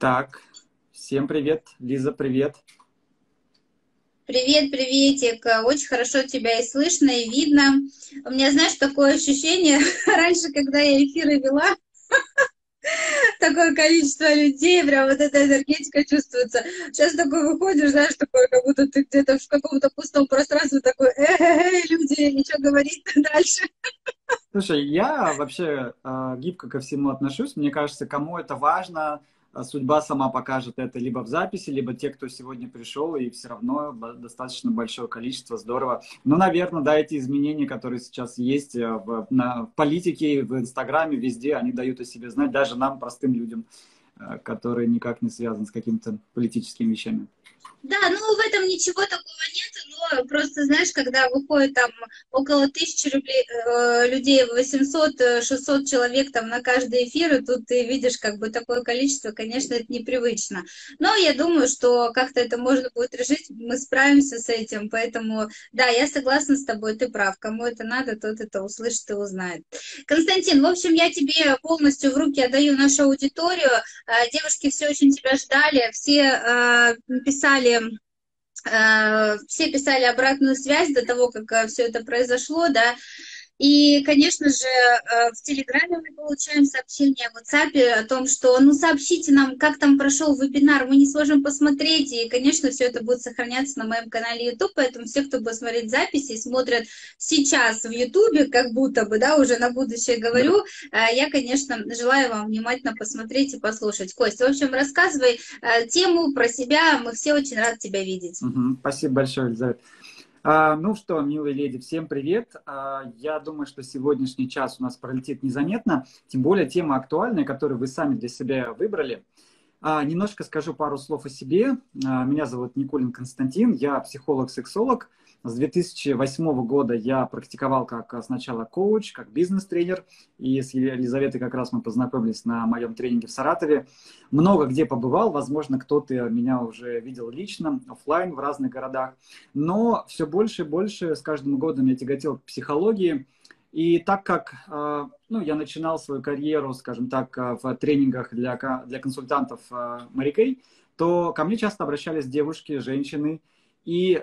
Так, всем привет. Лиза, привет. Привет, приветик. Очень хорошо тебя и слышно, и видно. У меня, знаешь, такое ощущение, раньше, когда я эфиры вела, такое количество людей, прям вот эта энергетика чувствуется. Сейчас такой выходишь, знаешь, такое, как будто ты где-то в каком-то пустом пространстве такой, эй, люди, и что говорить дальше? Слушай, я вообще э, гибко ко всему отношусь. Мне кажется, кому это важно, судьба сама покажет это либо в записи, либо те, кто сегодня пришел, и все равно достаточно большое количество, здорово. Но, наверное, да, эти изменения, которые сейчас есть э, в, на, в политике, в Инстаграме, везде, они дают о себе знать, даже нам, простым людям, э, которые никак не связаны с какими-то политическими вещами. Да, ну в этом ничего такого нет, просто, знаешь, когда выходит там около тысячи рублей, э, людей, 800-600 человек там на каждый эфир, и тут ты видишь как бы такое количество, конечно, это непривычно. Но я думаю, что как-то это можно будет решить, мы справимся с этим, поэтому, да, я согласна с тобой, ты прав, кому это надо, тот это услышит и узнает. Константин, в общем, я тебе полностью в руки отдаю нашу аудиторию, э, девушки все очень тебя ждали, все э, писали э, все писали обратную связь до того, как э, все это произошло, да, и, конечно же, э, в Телеграме мы получаем сообщение в WhatsApp о том, что ну сообщите нам, как там прошел вебинар, мы не сможем посмотреть. И, конечно, все это будет сохраняться на моем канале YouTube, поэтому все, кто будет смотреть записи, смотрят сейчас в YouTube, как будто бы, да, уже на будущее говорю, э, я, конечно, желаю вам внимательно посмотреть и послушать. Кость, в общем, рассказывай э, тему про себя, мы все очень рады тебя видеть. Спасибо большое, Елизавета. А, ну что, милые леди, всем привет. А, я думаю, что сегодняшний час у нас пролетит незаметно, тем более тема актуальная, которую вы сами для себя выбрали. А, немножко скажу пару слов о себе. Меня зовут Никулин Константин, я психолог-сексолог, с 2008 года я практиковал как э, сначала коуч, как бизнес-тренер, и с Елизаветой как раз мы познакомились на моем тренинге в Саратове. Много где побывал, возможно, кто-то меня уже видел лично, офлайн в разных городах, но все больше и больше с каждым годом я тяготел к психологии, и так как э, ну, я начинал свою карьеру, скажем так, э, в тренингах для, для консультантов морякей, то ко мне часто обращались девушки, женщины, и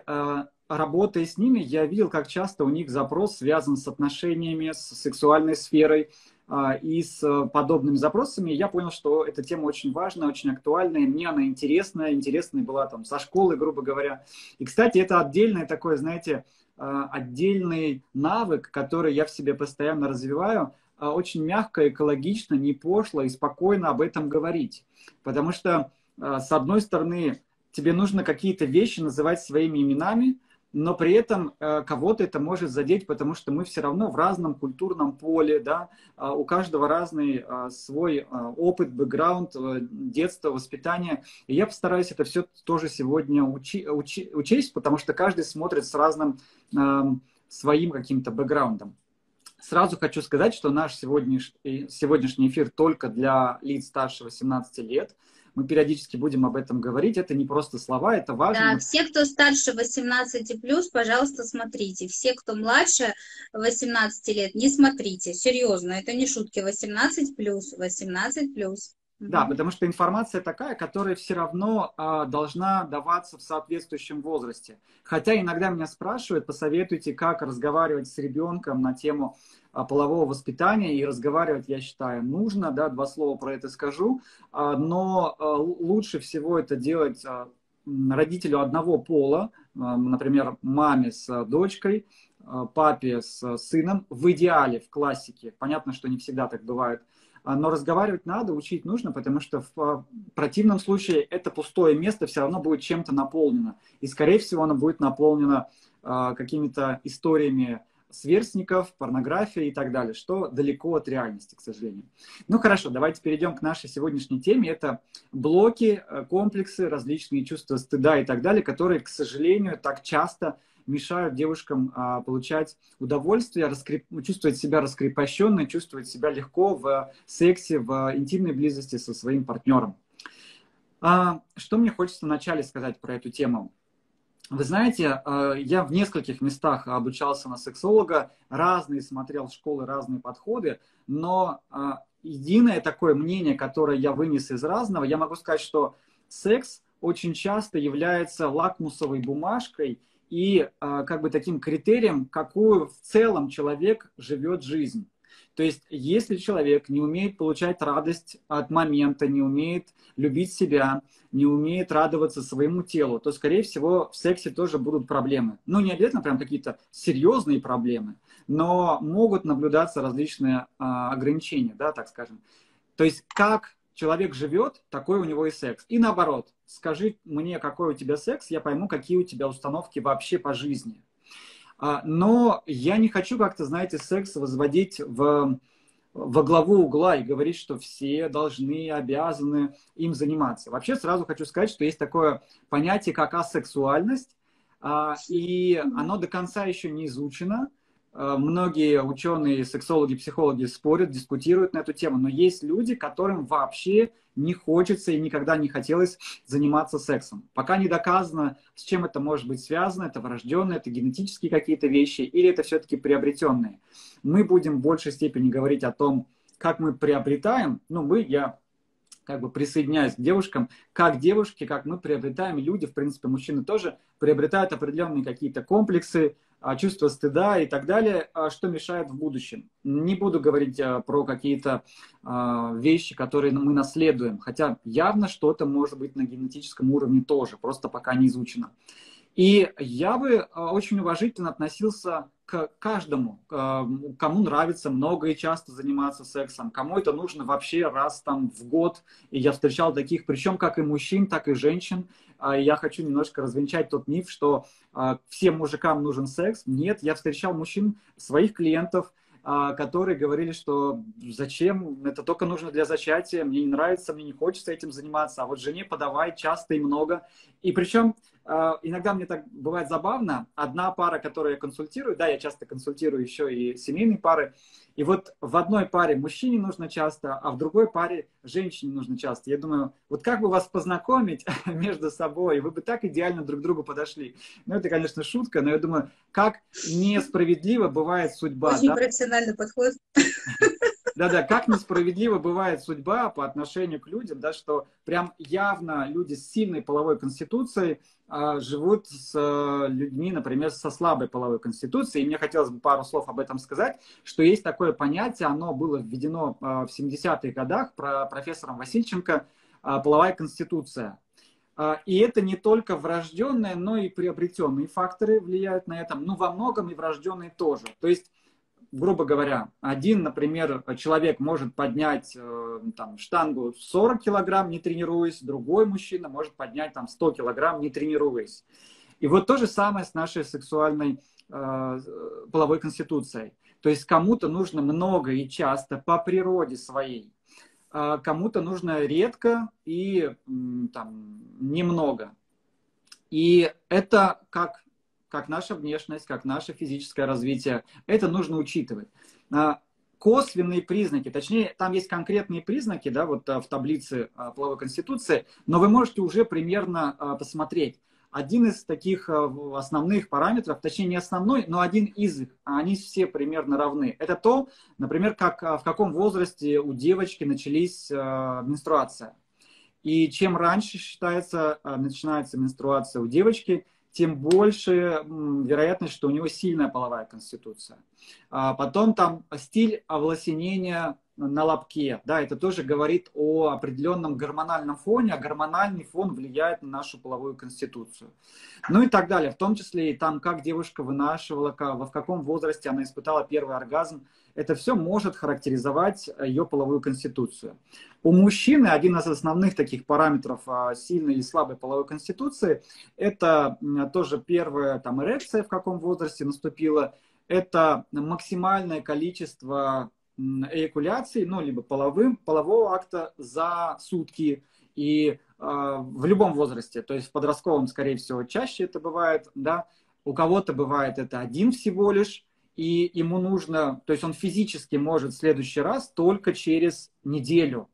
работая с ними, я видел, как часто у них запрос связан с отношениями, с сексуальной сферой а, и с подобными запросами. Я понял, что эта тема очень важная, очень актуальная, мне она интересная, интересная была там со школы, грубо говоря. И, кстати, это отдельное такое, знаете, а, отдельный навык, который я в себе постоянно развиваю, а, очень мягко, экологично, не пошло и спокойно об этом говорить. Потому что, с одной стороны, тебе нужно какие-то вещи называть своими именами, но при этом э, кого-то это может задеть, потому что мы все равно в разном культурном поле, да, а, у каждого разный а, свой а, опыт, бэкграунд, э, детство, воспитание. И я постараюсь это все тоже сегодня учи, учи, учесть, потому что каждый смотрит с разным своим каким-то бэкграундом. Сразу хочу сказать, что наш сегодняшний, сегодняшний эфир только для лиц старше 18 лет – мы периодически будем об этом говорить. Это не просто слова, это важно. Да, все, кто старше 18 плюс, пожалуйста, смотрите. Все, кто младше 18 лет, не смотрите. Серьезно, это не шутки. 18 плюс, 18 плюс. Да, потому что информация такая, которая все равно а, должна даваться в соответствующем возрасте. Хотя иногда меня спрашивают, посоветуйте, как разговаривать с ребенком на тему а, полового воспитания. И разговаривать, я считаю, нужно. Да, два слова про это скажу. А, но а, лучше всего это делать а, родителю одного пола, а, например, маме с дочкой, а, папе с сыном, в идеале, в классике. Понятно, что не всегда так бывает – а, но разговаривать надо, учить нужно, потому что в а, противном случае это пустое место все равно будет чем-то наполнено. И, скорее всего, оно будет наполнено а, какими-то историями сверстников, порнографией и так далее, что далеко от реальности, к сожалению. Ну хорошо, давайте перейдем к нашей сегодняшней теме. Это блоки, комплексы, различные чувства стыда и так далее, которые, к сожалению, так часто мешают девушкам а, получать удовольствие, раскреп... чувствовать себя раскрепощенной, чувствовать себя легко в сексе, в интимной близости со своим партнером. А, что мне хочется вначале сказать про эту тему? Вы знаете, а, я в нескольких местах обучался на сексолога, разные смотрел школы, разные подходы, но а, единое такое мнение, которое я вынес из разного, я могу сказать, что секс очень часто является лакмусовой бумажкой и а, как бы таким критерием, какую в целом человек живет жизнь. То есть, если человек не умеет получать радость от момента, не умеет любить себя, не умеет радоваться своему телу, то, скорее всего, в сексе тоже будут проблемы. Ну, не обязательно прям какие-то серьезные проблемы, но могут наблюдаться различные а, ограничения, да, так скажем. То есть, как человек живет, такой у него и секс. И наоборот, скажи мне, какой у тебя секс, я пойму, какие у тебя установки вообще по жизни. А, но я не хочу как-то, знаете, секс возводить в, во главу угла и говорить, что все должны, обязаны им заниматься. Вообще сразу хочу сказать, что есть такое понятие, как асексуальность, а, и оно до конца еще не изучено. Э, многие ученые, сексологи, психологи спорят, дискутируют на эту тему, но есть люди, которым вообще не хочется и никогда не хотелось заниматься сексом. Пока не доказано, с чем это может быть связано, это врожденное, это генетические какие-то вещи или это все-таки приобретенные. Мы будем в большей степени говорить о том, как мы приобретаем, ну мы, я как бы присоединяюсь к девушкам, как девушки, как мы приобретаем, люди, в принципе, мужчины тоже приобретают определенные какие-то комплексы, чувство стыда и так далее, а, что мешает в будущем. Не буду говорить а, про какие-то вещи, которые мы наследуем, хотя явно что-то может быть на генетическом уровне тоже, просто пока не изучено. И я бы очень уважительно относился к каждому, кому нравится много и часто заниматься сексом, кому это нужно вообще раз там в год. И я встречал таких, причем как и мужчин, так и женщин. Я хочу немножко развенчать тот миф, что всем мужикам нужен секс. Нет, я встречал мужчин, своих клиентов, которые говорили, что зачем, это только нужно для зачатия, мне не нравится, мне не хочется этим заниматься, а вот жене подавай часто и много. И причем а, иногда мне так бывает забавно. Одна пара, которую я консультирую, да, я часто консультирую еще и семейные пары, и вот в одной паре мужчине нужно часто, а в другой паре женщине нужно часто. Я думаю, вот как бы вас познакомить между собой, вы бы так идеально друг к другу подошли. Ну, это, конечно, шутка, но я думаю, как несправедливо бывает судьба. Очень да? профессиональный подход. Да-да, как несправедливо бывает судьба по отношению к людям, да, что прям явно люди с сильной половой конституцией а, живут с а, людьми, например, со слабой половой конституцией. И мне хотелось бы пару слов об этом сказать, что есть такое понятие, оно было введено а, в 70-х годах про профессором Васильченко, а, половая конституция. А, и это не только врожденные, но и приобретенные факторы влияют на это, но во многом и врожденные тоже. То есть грубо говоря, один, например, человек может поднять э, там, штангу 40 килограмм, не тренируясь, другой мужчина может поднять там, 100 килограмм, не тренируясь. И вот то же самое с нашей сексуальной э, половой конституцией. То есть кому-то нужно много и часто по природе своей, а кому-то нужно редко и там, немного. И это как как наша внешность, как наше физическое развитие. Это нужно учитывать. А, косвенные признаки, точнее, там есть конкретные признаки, да, вот а, в таблице а, половой конституции, но вы можете уже примерно посмотреть. Один из таких основных параметров, точнее не основной, но один из их, они все примерно равны. Это то, например, как, в каком возрасте у девочки начались менструация. И чем раньше считается, начинается менструация у девочки, тем больше вероятность, что у него сильная половая конституция. А потом там стиль овласенения на лобке, да, это тоже говорит о определенном гормональном фоне, а гормональный фон влияет на нашу половую конституцию. Ну и так далее, в том числе и там, как девушка вынашивала, в каком возрасте она испытала первый оргазм, это все может характеризовать ее половую конституцию. У мужчины один из основных таких параметров а, сильной и слабой половой конституции – это тоже первая там, эрекция, в каком возрасте наступила, это максимальное количество эякуляции, ну, либо половым, полового акта за сутки. И э, в любом возрасте, то есть в подростковом, скорее всего, чаще это бывает, да, у кого-то бывает это один всего лишь, и ему нужно, то есть он физически может в следующий раз только через неделю.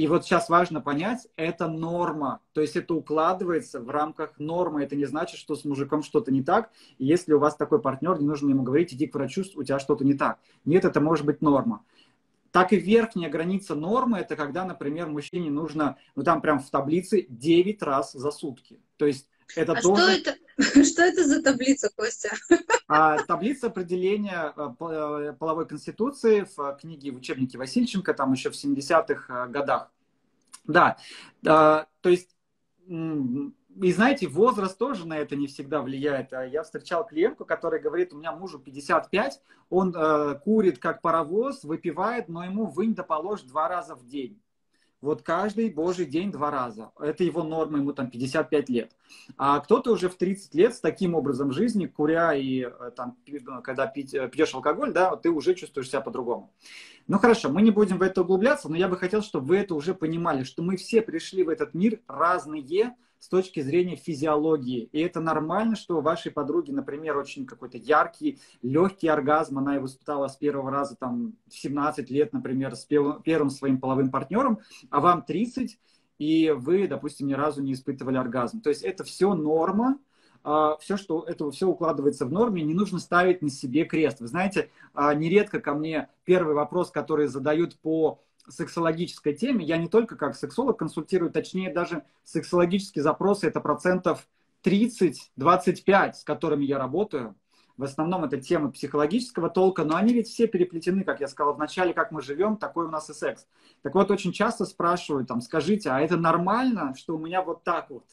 И вот сейчас важно понять, это норма, то есть это укладывается в рамках нормы, это не значит, что с мужиком что-то не так, и если у вас такой партнер, не нужно ему говорить, иди к врачу, у тебя что-то не так. Нет, это может быть норма. так и верхняя граница нормы, это когда, например, мужчине нужно, ну там прям в таблице 9 раз за сутки. То есть это а тоже... Что это, что это за таблица, Костя? А, таблица определения э, э, половой конституции в книге, в учебнике Васильченко, там еще в 70-х э, годах. Да, то есть и знаете, возраст тоже на это не всегда влияет. А я встречал клиентку, которая говорит, у меня мужу 55, он э, курит как паровоз, выпивает, но ему вынь да положь два раза в день. Вот каждый божий день два раза. Это его норма, ему там 55 лет. А кто-то уже в 30 лет с таким образом жизни, куря и э, там, когда пить, э, пьешь алкоголь, да, ты уже чувствуешь себя по-другому. Ну хорошо, мы не будем в это углубляться, но я бы хотел, чтобы вы это уже понимали, что мы все пришли в этот мир разные, с точки зрения физиологии. И это нормально, что у вашей подруги, например, очень какой-то яркий, легкий оргазм, она его испытала с первого раза там, в 17 лет, например, с первым своим половым партнером, а вам 30, и вы, допустим, ни разу не испытывали оргазм. То есть это все норма, а, все, что это все укладывается в норме, не нужно ставить на себе крест. Вы знаете, а, нередко ко мне первый вопрос, который задают по сексологической теме, я не только как сексолог консультирую, точнее даже сексологические запросы это процентов 30-25, с которыми я работаю. В основном это темы психологического толка, но они ведь все переплетены, как я сказал вначале, как мы живем, такой у нас и секс. Так вот, очень часто спрашивают, там, скажите, а это нормально, что у меня вот так вот?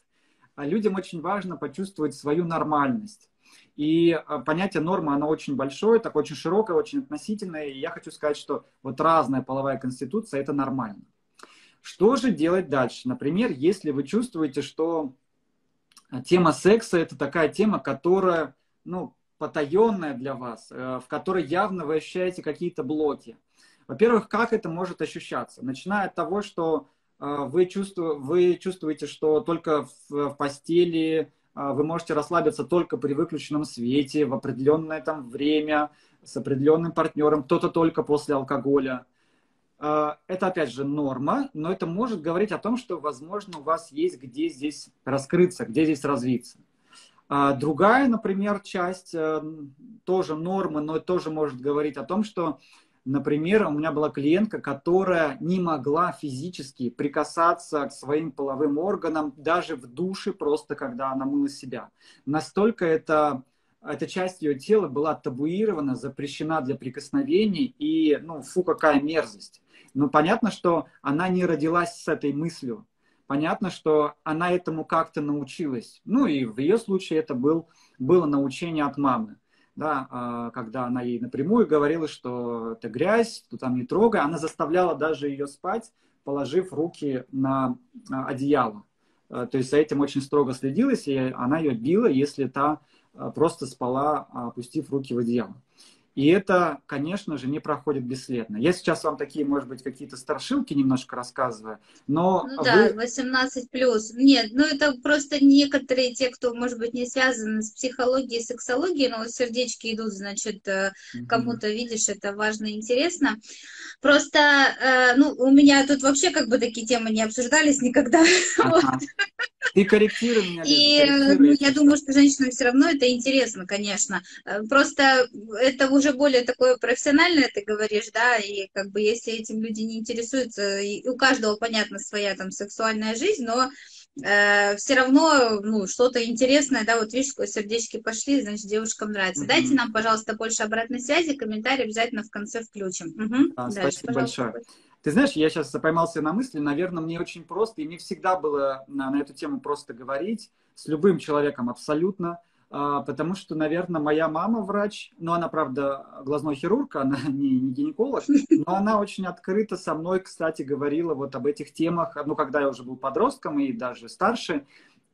А людям очень важно почувствовать свою нормальность. И а, понятие нормы, оно очень большое, так очень широкое, очень относительное. И я хочу сказать, что вот разная половая конституция – это нормально. Что же делать дальше? Например, если вы чувствуете, что тема секса – это такая тема, которая, ну, потаенная для вас, э, в которой явно вы ощущаете какие-то блоки. Во-первых, как это может ощущаться? Начиная от того, что э, вы, чувствуете, вы чувствуете, что только в, в постели а, вы можете расслабиться только при выключенном свете, в определенное там время, с определенным партнером, кто-то только после алкоголя. А, это, опять же, норма, но это может говорить о том, что, возможно, у вас есть где здесь раскрыться, где здесь развиться. А, другая, например, часть э, тоже нормы, но тоже может говорить о том, что Например, у меня была клиентка, которая не могла физически прикасаться к своим половым органам даже в душе, просто когда она мыла себя. Настолько это, эта часть ее тела была табуирована, запрещена для прикосновений, и, ну, фу, какая мерзость. Но понятно, что она не родилась с этой мыслью. Понятно, что она этому как-то научилась. Ну и в ее случае это был, было научение от мамы да, а, когда она ей напрямую говорила, что это грязь, что там не трогай, она заставляла даже ее спать, положив руки на а, одеяло. А, то есть за этим очень строго следилась, и она ее била, если та просто спала, опустив руки в одеяло. И это, конечно же, не проходит бесследно. Я сейчас вам такие, может быть, какие-то старшилки немножко рассказываю, но... Ну да, 18 плюс. Нет, ну это просто некоторые те, кто, может быть, не связаны с психологией, сексологией, но сердечки идут, значит, угу. кому-то, видишь, это важно и интересно. Просто, э, ну, у меня тут вообще как бы такие темы не обсуждались никогда. Ага. Ты корректируй меня. И ну, я думаю, что женщинам все равно это интересно, конечно. Э, просто это уже более такое профессиональное, ты говоришь, да, и как бы если этим люди не интересуются, и у каждого, понятно, своя там сексуальная жизнь, но э, все равно, ну, что-то интересное, да, вот видишь, сердечки пошли, значит, девушкам нравится. Mm-hmm. Дайте нам, пожалуйста, больше обратной связи, комментарий обязательно в конце включим. Угу. А, Дальше, спасибо большое. Ты знаешь, я сейчас поймался на мысли, наверное, мне очень просто, и мне всегда было на, на эту тему просто говорить с любым человеком абсолютно, потому что, наверное, моя мама врач, но она, правда, глазной хирург, она не, не гинеколог, но она очень открыто со мной, кстати, говорила вот об этих темах, ну, когда я уже был подростком и даже старше,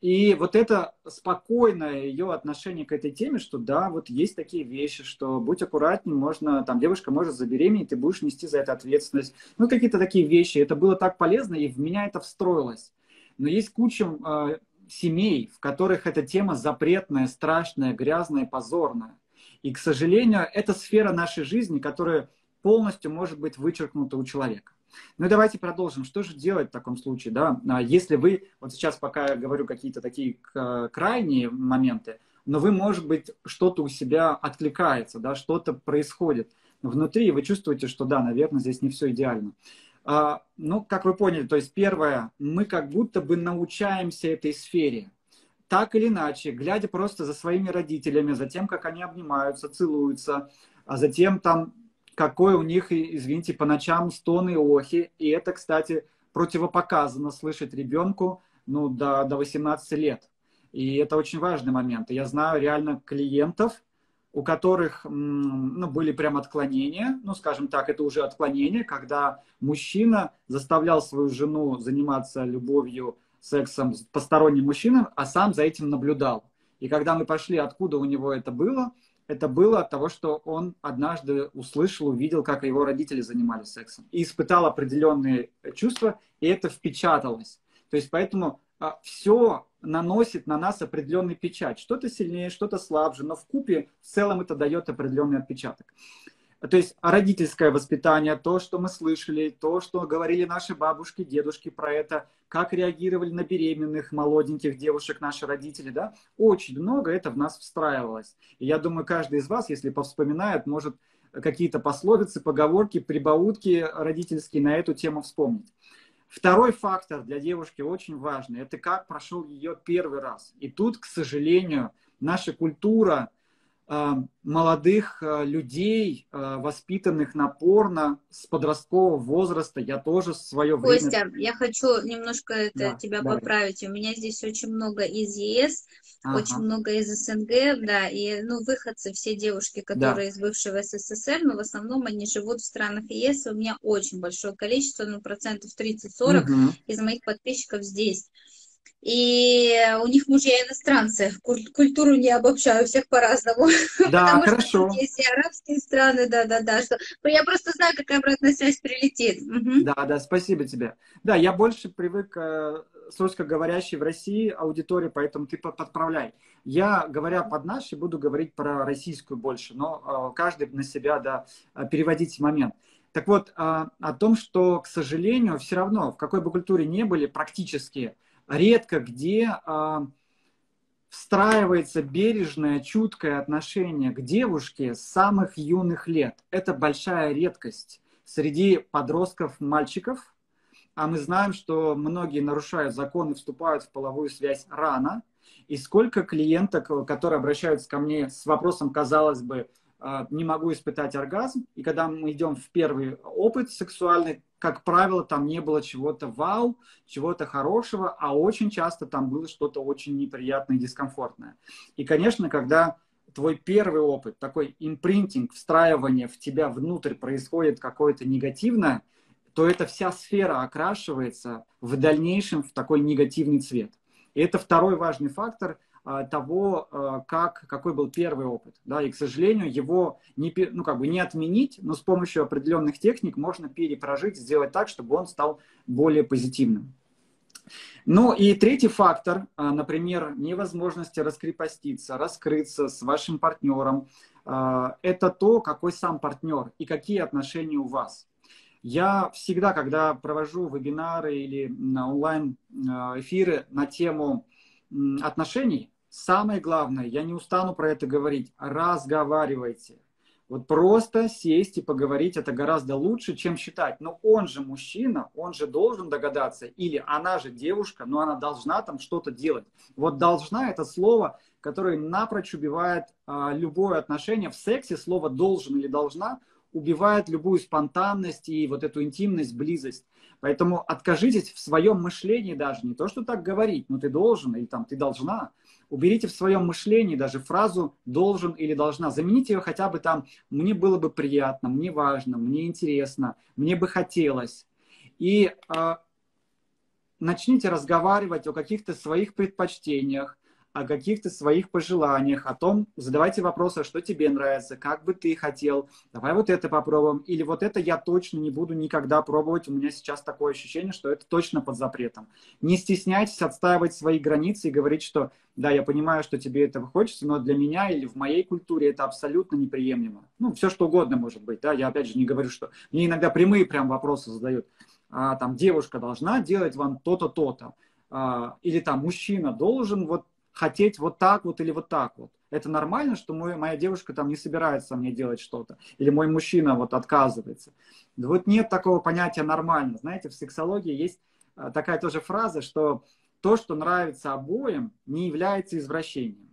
и вот это спокойное ее отношение к этой теме, что да, вот есть такие вещи, что будь аккуратней, можно, там, девушка может забеременеть, ты будешь нести за это ответственность. Ну, какие-то такие вещи. Это было так полезно, и в меня это встроилось. Но есть куча э, семей, в которых эта тема запретная, страшная, грязная, позорная. И, к сожалению, это сфера нашей жизни, которая полностью может быть вычеркнута у человека. Ну давайте продолжим. Что же делать в таком случае? Да? А если вы, вот сейчас пока я говорю какие-то такие крайние моменты, но вы, может быть, что-то у себя откликается, да, что-то происходит. внутри, и вы чувствуете, что да, наверное, здесь не все идеально. А, ну, как вы поняли, то есть первое, мы как будто бы научаемся этой сфере. Так или иначе, глядя просто за своими родителями, за тем, как они обнимаются, целуются, а затем там, какой у них, извините, по ночам стоны и охи. И это, кстати, противопоказано слышать ребенку ну, до, до 18 лет. И это очень важный момент. я знаю реально клиентов, у которых ну, были прям отклонения, ну, скажем так, это уже отклонение, когда мужчина заставлял свою жену заниматься любовью, сексом с посторонним мужчиной, а сам за этим наблюдал. И когда мы пошли, откуда у него это было, это было от того, что он однажды услышал, увидел, как его родители занимались сексом. И испытал определенные чувства, и это впечаталось. То есть поэтому а, все наносит на нас определенный печать. Что-то сильнее, что-то слабже, но в купе в целом это дает определенный отпечаток. То есть родительское воспитание, то, что мы слышали, то, что говорили наши бабушки, дедушки про это, как реагировали на беременных, молоденьких девушек наши родители, да, очень много это в нас встраивалось. И я думаю, каждый из вас, если повспоминает, может какие-то пословицы, поговорки, прибаутки родительские на эту тему вспомнить. Второй фактор для девушки очень важный – это как прошел ее первый раз. И тут, к сожалению, наша культура – молодых э, людей, э, воспитанных напорно с подросткового возраста. Я тоже в свое время... Костя, я хочу немножко это, да, тебя давай. поправить. У меня здесь очень много из ЕС, ага. очень много из СНГ, да, и ну, выходцы, все девушки, которые да. из бывшего СССР, но в основном они живут в странах ЕС. У меня очень большое количество, ну, процентов 30-40 угу. из моих подписчиков здесь и у них мужья иностранцы. Культуру не обобщаю, всех по-разному. Да, Потому хорошо. Что есть и арабские страны, да-да-да. Что... Я просто знаю, какая обратная связь прилетит. Угу. Да, да, спасибо тебе. Да, я больше привык э, с русскоговорящей в России аудитории, поэтому ты подправляй. Я, говоря под нашей, буду говорить про российскую больше, но э, каждый на себя, да, э, переводить момент. Так вот, о том, что, к сожалению, все равно, в какой бы культуре не были, практически редко где а, встраивается бережное, чуткое отношение к девушке с самых юных лет. Это большая редкость среди подростков, мальчиков. А мы знаем, что многие нарушают законы, вступают в половую связь рано. И сколько клиенток, которые обращаются ко мне с вопросом, казалось бы, а, не могу испытать оргазм. И когда мы идем в первый опыт сексуальный, как правило, там не было чего-то вау, чего-то хорошего, а очень часто там было что-то очень неприятное и дискомфортное. И, конечно, когда твой первый опыт, такой импринтинг, встраивание в тебя внутрь происходит какое-то негативное, то эта вся сфера окрашивается в дальнейшем в такой негативный цвет. И это второй важный фактор – того, а, как, какой был первый опыт. Да, и, к сожалению, его не, ну, как бы не отменить, но с помощью определенных техник можно перепрожить, сделать так, чтобы он стал более позитивным. Ну и третий фактор, а, например, невозможности раскрепоститься, раскрыться с вашим партнером, это то, какой сам партнер и какие отношения у вас. Я всегда, когда провожу вебинары или онлайн-эфиры на тему отношений, Самое главное, я не устану про это говорить, разговаривайте. Вот просто сесть и поговорить это гораздо лучше, чем считать. Но он же мужчина, он же должен догадаться. Или она же девушка, но она должна там что-то делать. Вот должна это слово, которое напрочь убивает а, любое отношение. В сексе слово должен или должна убивает любую спонтанность и вот эту интимность, близость. Поэтому откажитесь в своем мышлении даже, не то, что так говорить, но ты должен или там ты должна, уберите в своем мышлении даже фразу «должен» или «должна». Замените ее хотя бы там «мне было бы приятно», «мне важно», «мне интересно», «мне бы хотелось». И э, начните разговаривать о каких-то своих предпочтениях, о каких-то своих пожеланиях, о том, задавайте вопросы, что тебе нравится, как бы ты хотел, давай вот это попробуем, или вот это я точно не буду никогда пробовать, у меня сейчас такое ощущение, что это точно под запретом. Не стесняйтесь отстаивать свои границы и говорить, что да, я понимаю, что тебе этого хочется, но для меня или в моей культуре это абсолютно неприемлемо. Ну, все что угодно может быть, да, я опять же не говорю, что мне иногда прямые прям вопросы задают, а, там, девушка должна делать вам то-то, то-то, а, или там, мужчина должен вот хотеть вот так вот или вот так вот. Это нормально, что мой, моя девушка там не собирается мне делать что-то. Или мой мужчина вот отказывается. Вот нет такого понятия нормально. Знаете, в сексологии есть а, такая тоже фраза, что то, что нравится обоим, не является извращением.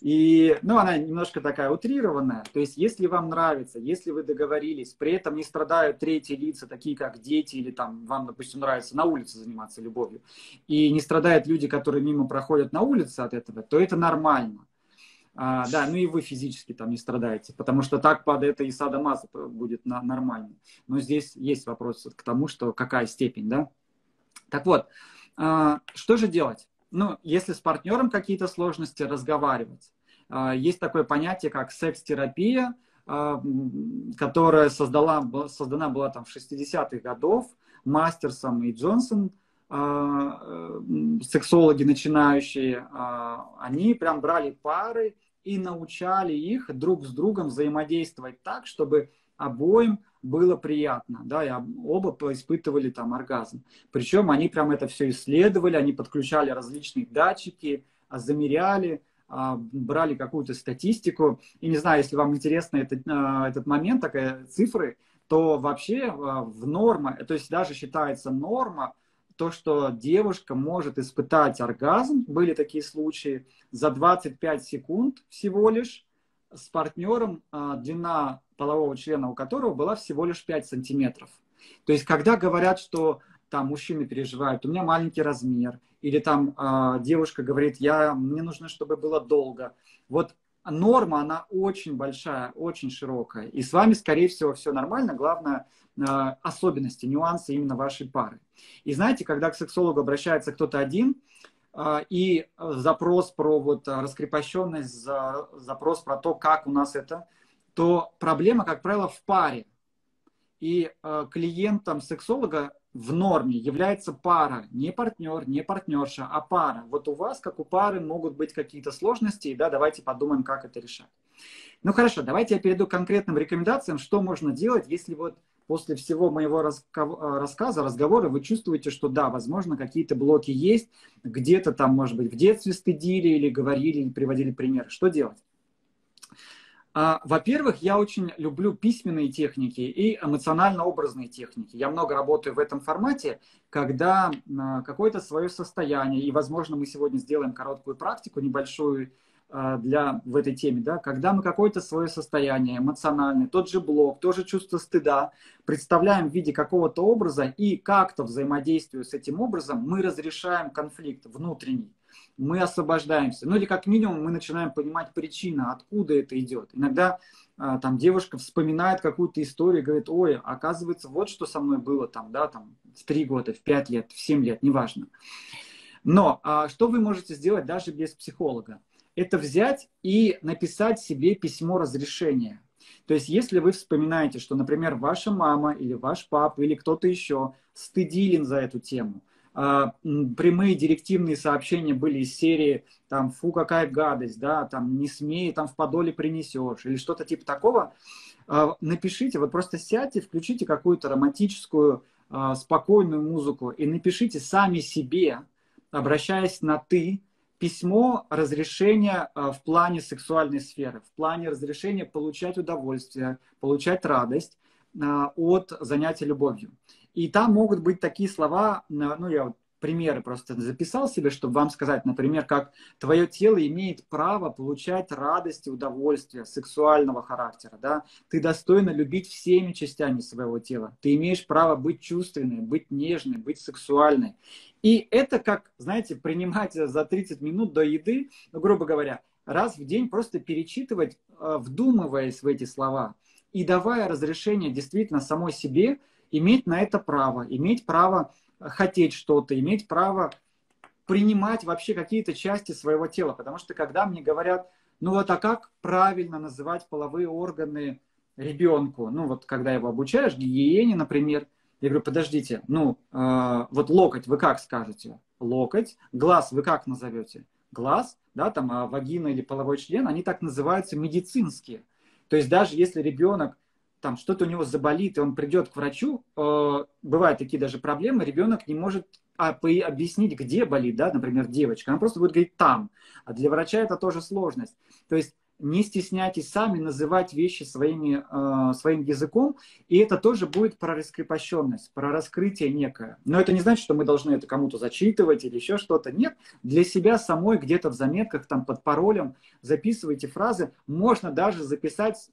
И, ну, она немножко такая утрированная. То есть, если вам нравится, если вы договорились, при этом не страдают третьи лица, такие как дети, или там вам, допустим, нравится на улице заниматься любовью, и не страдают люди, которые мимо проходят на улице от этого, то это нормально. А, да, ну и вы физически там не страдаете, потому что так под это и садомаза будет на, нормально. Но здесь есть вопрос к тому, что какая степень, да? Так вот, а, что же делать? Ну, если с партнером какие-то сложности, разговаривать. А, есть такое понятие, как секс-терапия, а, которая создала, создана была там в 60-х годов Мастерсом и Джонсон, а, сексологи начинающие, они прям брали пары и научали их друг с другом взаимодействовать так, чтобы обоим было приятно, да, и оба испытывали там оргазм. Причем они прям это все исследовали, они подключали различные датчики, замеряли, а, брали какую-то статистику. И не знаю, если вам интересно этот, а, этот момент, такая цифры, то вообще а, в норма, то есть даже считается норма, то, что девушка может испытать оргазм, были такие случаи, за 25 секунд всего лишь с партнером, длина полового члена у которого была всего лишь 5 сантиметров. То есть, когда говорят, что там мужчины переживают, у меня маленький размер, или там э, девушка говорит, я, мне нужно, чтобы было долго. Вот норма, она очень большая, очень широкая. И с вами, скорее всего, все нормально. Главное, э, особенности, нюансы именно вашей пары. И знаете, когда к сексологу обращается кто-то один, э, и запрос про вот раскрепощенность, за, запрос про то, как у нас это, то проблема, как правило, в паре. И э, клиентом сексолога в норме является пара, не партнер, не партнерша, а пара. Вот у вас, как у пары, могут быть какие-то сложности, и да, давайте подумаем, как это решать. Ну хорошо, давайте я перейду к конкретным рекомендациям, что можно делать, если вот после всего моего рассказа, разговора вы чувствуете, что да, возможно, какие-то блоки есть, где-то там, может быть, в детстве стыдили или говорили, или приводили пример. Что делать? А, во-первых, я очень люблю письменные техники и эмоционально-образные техники. Я много работаю в этом формате, когда а, какое-то свое состояние, и, возможно, мы сегодня сделаем короткую практику, небольшую а, для, в этой теме, да, когда мы какое-то свое состояние эмоциональное, тот же блок, тоже чувство стыда представляем в виде какого-то образа и как-то взаимодействуя с этим образом, мы разрешаем конфликт внутренний мы освобождаемся. Ну или как минимум мы начинаем понимать причину, откуда это идет. Иногда а, там девушка вспоминает какую-то историю говорит, ой, оказывается, вот что со мной было там, да, там в три года, в пять лет, в семь лет, неважно. Но а, что вы можете сделать даже без психолога? Это взять и написать себе письмо разрешения. То есть, если вы вспоминаете, что, например, ваша мама или ваш папа или кто-то еще стыдилен за эту тему – прямые директивные сообщения были из серии там «фу, какая гадость», да, там «не смей, там в подоле принесешь» или что-то типа такого, а, напишите, вот просто сядьте, включите какую-то романтическую, а, спокойную музыку и напишите сами себе, обращаясь на «ты», письмо разрешения в плане сексуальной сферы, в плане разрешения получать удовольствие, получать радость от занятия любовью. И там могут быть такие слова, ну, я вот примеры просто записал себе, чтобы вам сказать, например, как твое тело имеет право получать радость и удовольствие сексуального характера, да, ты достойна любить всеми частями своего тела, ты имеешь право быть чувственной, быть нежной, быть сексуальной. И это как, знаете, принимать за 30 минут до еды, ну, грубо говоря, раз в день просто перечитывать, э, вдумываясь в эти слова и давая разрешение действительно самой себе иметь на это право, иметь право хотеть что-то, иметь право принимать вообще какие-то части своего тела. Потому что когда мне говорят, ну вот а как правильно называть половые органы ребенку? Ну вот когда его обучаешь, гигиене, например, я говорю, подождите, ну э, вот локоть вы как скажете? Локоть. Глаз вы как назовете? Глаз, да, там а вагина или половой член, они так называются медицинские. То есть даже если ребенок там что-то у него заболит, и он придет к врачу, э, бывают такие даже проблемы, ребенок не может а, объяснить, где болит, да, например, девочка. Она просто будет говорить там. А для врача это тоже сложность. То есть не стесняйтесь сами называть вещи своими, э, своим языком, и это тоже будет про раскрепощенность, про раскрытие некое. Но это не значит, что мы должны это кому-то зачитывать или еще что-то. Нет, для себя самой где-то в заметках, там под паролем записывайте фразы. Можно даже записать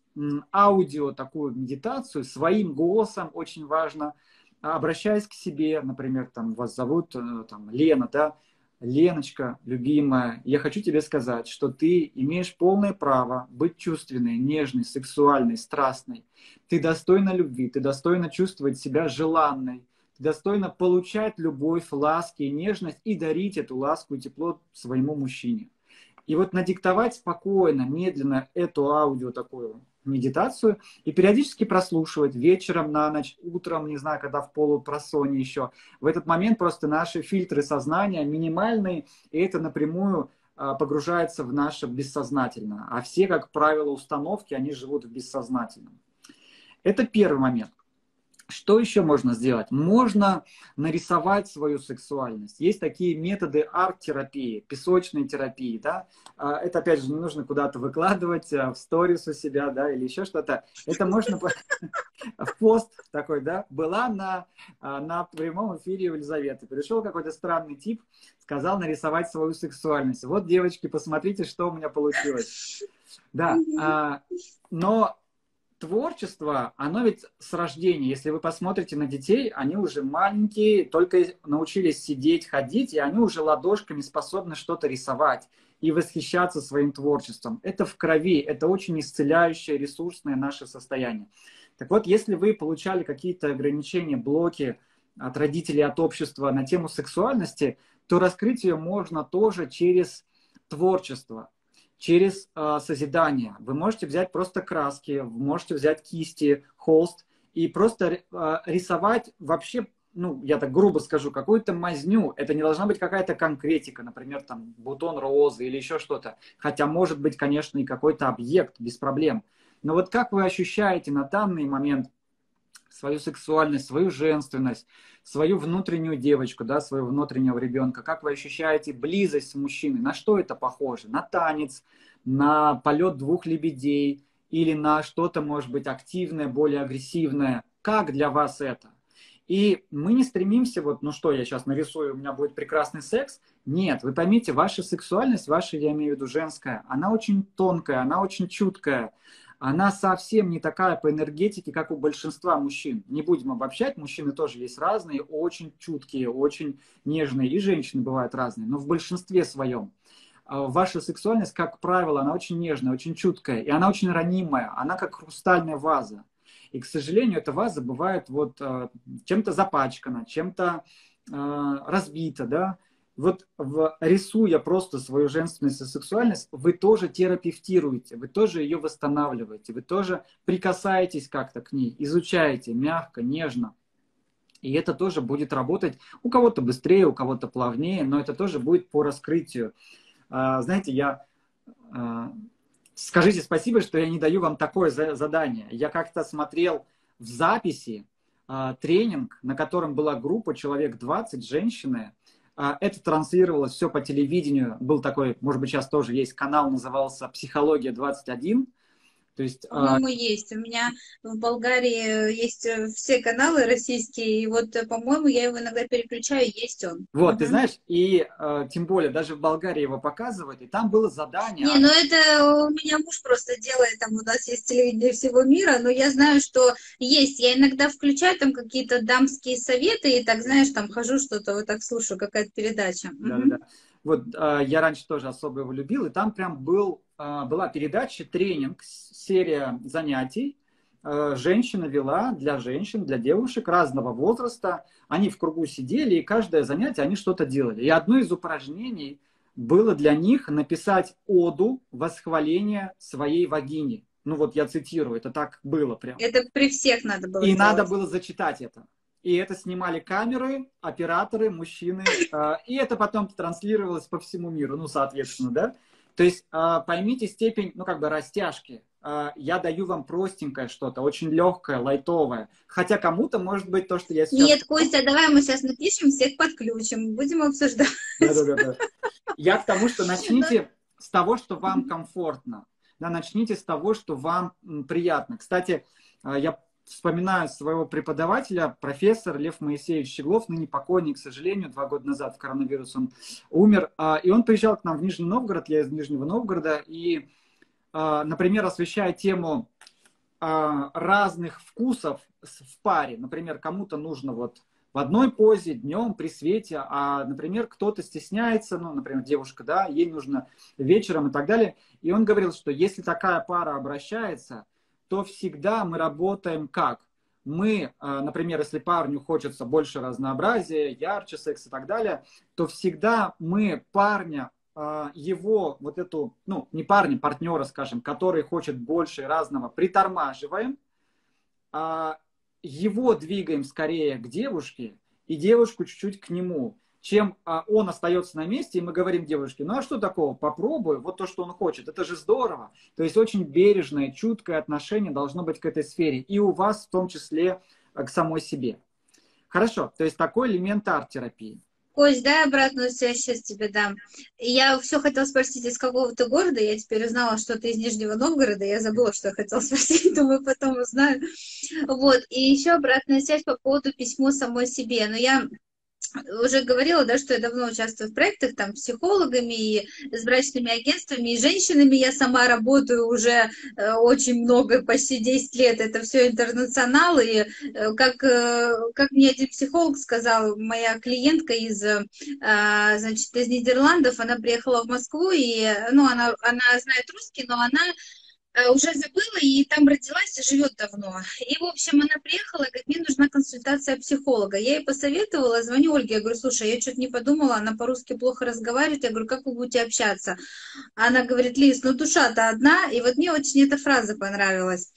аудио, такую медитацию своим голосом, очень важно, обращаясь к себе, например, там вас зовут э, там, Лена, да, Леночка, любимая, я хочу тебе сказать, что ты имеешь полное право быть чувственной, нежной, сексуальной, страстной. Ты достойна любви, ты достойна чувствовать себя желанной, ты достойна получать любовь, ласки и нежность и дарить эту ласку и тепло своему мужчине. И вот надиктовать спокойно, медленно эту аудио такую медитацию и периодически прослушивать вечером, на ночь, утром, не знаю, когда в полупросоне еще. В этот момент просто наши фильтры сознания минимальные, и это напрямую а, погружается в наше бессознательное. А все, как правило, установки, они живут в бессознательном. Это первый момент. Что еще можно сделать? Можно нарисовать свою сексуальность. Есть такие методы арт-терапии, песочной терапии. Да? А, это, опять же, не нужно куда-то выкладывать а, в сторис у себя да, или еще что-то. Это можно в пост такой, да, была на, а, на прямом эфире у Елизаветы. Пришел какой-то странный тип, сказал нарисовать свою сексуальность. Вот, девочки, посмотрите, что у меня получилось. Да, но творчество, оно ведь с рождения. Если вы посмотрите на детей, они уже маленькие, только научились сидеть, ходить, и они уже ладошками способны что-то рисовать и восхищаться своим творчеством. Это в крови, это очень исцеляющее, ресурсное наше состояние. Так вот, если вы получали какие-то ограничения, блоки от родителей, от общества на тему сексуальности, то раскрыть ее можно тоже через творчество через э, созидание. Вы можете взять просто краски, вы можете взять кисти, холст и просто э, рисовать вообще, ну, я так грубо скажу, какую-то мазню. Это не должна быть какая-то конкретика, например, там, бутон розы или еще что-то. Хотя может быть, конечно, и какой-то объект, без проблем. Но вот как вы ощущаете на данный момент свою сексуальность, свою женственность, свою внутреннюю девочку, да, своего внутреннего ребенка, как вы ощущаете близость с мужчиной, на что это похоже? На танец, на полет двух лебедей или на что-то, может быть, активное, более агрессивное. Как для вас это? И мы не стремимся, вот, ну что, я сейчас нарисую, у меня будет прекрасный секс. Нет, вы поймите, ваша сексуальность, ваша, я имею в виду женская, она очень тонкая, она очень чуткая она совсем не такая по энергетике, как у большинства мужчин. Не будем обобщать, мужчины тоже есть разные, очень чуткие, очень нежные, и женщины бывают разные, но в большинстве своем. А, ваша сексуальность, как правило, она очень нежная, очень чуткая, и она очень ранимая, она как хрустальная ваза. И, к сожалению, эта ваза бывает вот а, чем-то запачкана, чем-то а, разбита, да, вот в, рисуя просто свою женственность и сексуальность, вы тоже терапевтируете, вы тоже ее восстанавливаете, вы тоже прикасаетесь как-то к ней, изучаете мягко, нежно. И это тоже будет работать у кого-то быстрее, у кого-то плавнее, но это тоже будет по раскрытию. А, знаете, я... А, скажите спасибо, что я не даю вам такое задание. Я как-то смотрел в записи а, тренинг, на котором была группа, человек 20, женщины, это транслировалось все по телевидению. Был такой, может быть, сейчас тоже есть канал, назывался «Психология 21». То есть, по-моему, а... есть. У меня в Болгарии есть э, все каналы российские, и вот, э, по-моему, я его иногда переключаю, есть он. Вот, угу. ты знаешь, и э, тем более даже в Болгарии его показывают, и там было задание. Не, ну это у меня муж просто делает, там у нас есть телевидение всего мира, но я знаю, что есть. Я иногда включаю там какие-то дамские советы, и так, знаешь, там хожу что-то, вот так слушаю, какая-то передача. Да-да-да. Угу. Вот э, я раньше тоже особо его любил, и там прям был, э, была передача, тренинг, серия занятий. Э, женщина вела для женщин, для девушек разного возраста. Они в кругу сидели, и каждое занятие они что-то делали. И одно из упражнений было для них написать оду восхваления своей вагине. Ну вот я цитирую, это так было прям. Это при всех надо было И делать. надо было зачитать это. И это снимали камеры, операторы, мужчины. Э, и это потом транслировалось по всему миру, ну, соответственно, да. То есть э, поймите степень, ну, как бы растяжки. а, я даю вам простенькое что-то, очень легкое, лайтовое. Хотя кому-то может быть то, что я сейчас... Нет, Костя, давай мы сейчас напишем, всех подключим, будем обсуждать. Да-да-да. Я к тому, что начните с того, что вам комфортно. Да, начните с того, что вам приятно. Кстати, а, я вспоминаю своего преподавателя, профессор Лев Моисеевич Щеглов, ныне покойный, к сожалению, два года назад в коронавирус он умер. А, и он приезжал к нам в Нижний Новгород, я из Нижнего Новгорода, и, а, например, освещая тему а, разных вкусов в паре. Например, кому-то нужно вот в одной позе, днем, при свете, а, например, кто-то стесняется, ну, например, девушка, да, ей нужно вечером и так далее. И он говорил, что если такая пара обращается, то всегда мы работаем как? Мы, а, например, если парню хочется больше разнообразия, ярче секс и так далее, то всегда мы парня, а, его вот эту, ну, не парня, партнера, скажем, который хочет больше разного, притормаживаем, а его двигаем скорее к девушке и девушку чуть-чуть к нему чем а, он остается на месте, и мы говорим девушке, ну а что такого, попробуй, вот то, что он хочет, это же здорово. То есть очень бережное, чуткое отношение должно быть к этой сфере, и у вас в том числе э, к самой себе. Хорошо, то есть такой элемент арт-терапии. Кость, дай обратную связь, сейчас тебе дам. Я все хотела спросить, из какого то города, я теперь узнала, что ты из Нижнего Новгорода, я забыла, что я хотела спросить, думаю, потом узнаю. Вот, и еще обратная связь по поводу письма самой себе. Но я уже говорила, да, что я давно участвую в проектах там психологами и с брачными агентствами и женщинами. Я сама работаю уже э, очень много, почти 10 лет. Это все интернационал. И э, как, э, как мне один психолог сказал, моя клиентка из, значит, из Нидерландов, она приехала в Москву, и ну, она, она знает русский, но она уже забыла и там родилась и живет давно. И, в общем, она приехала, говорит, мне нужна консультация психолога. Я ей посоветовала, звоню Ольге, я говорю, слушай, я что-то не подумала, она по-русски плохо разговаривает, я говорю, как вы будете общаться? Она говорит, Лиз, ну душа-то одна, и вот мне очень эта фраза понравилась.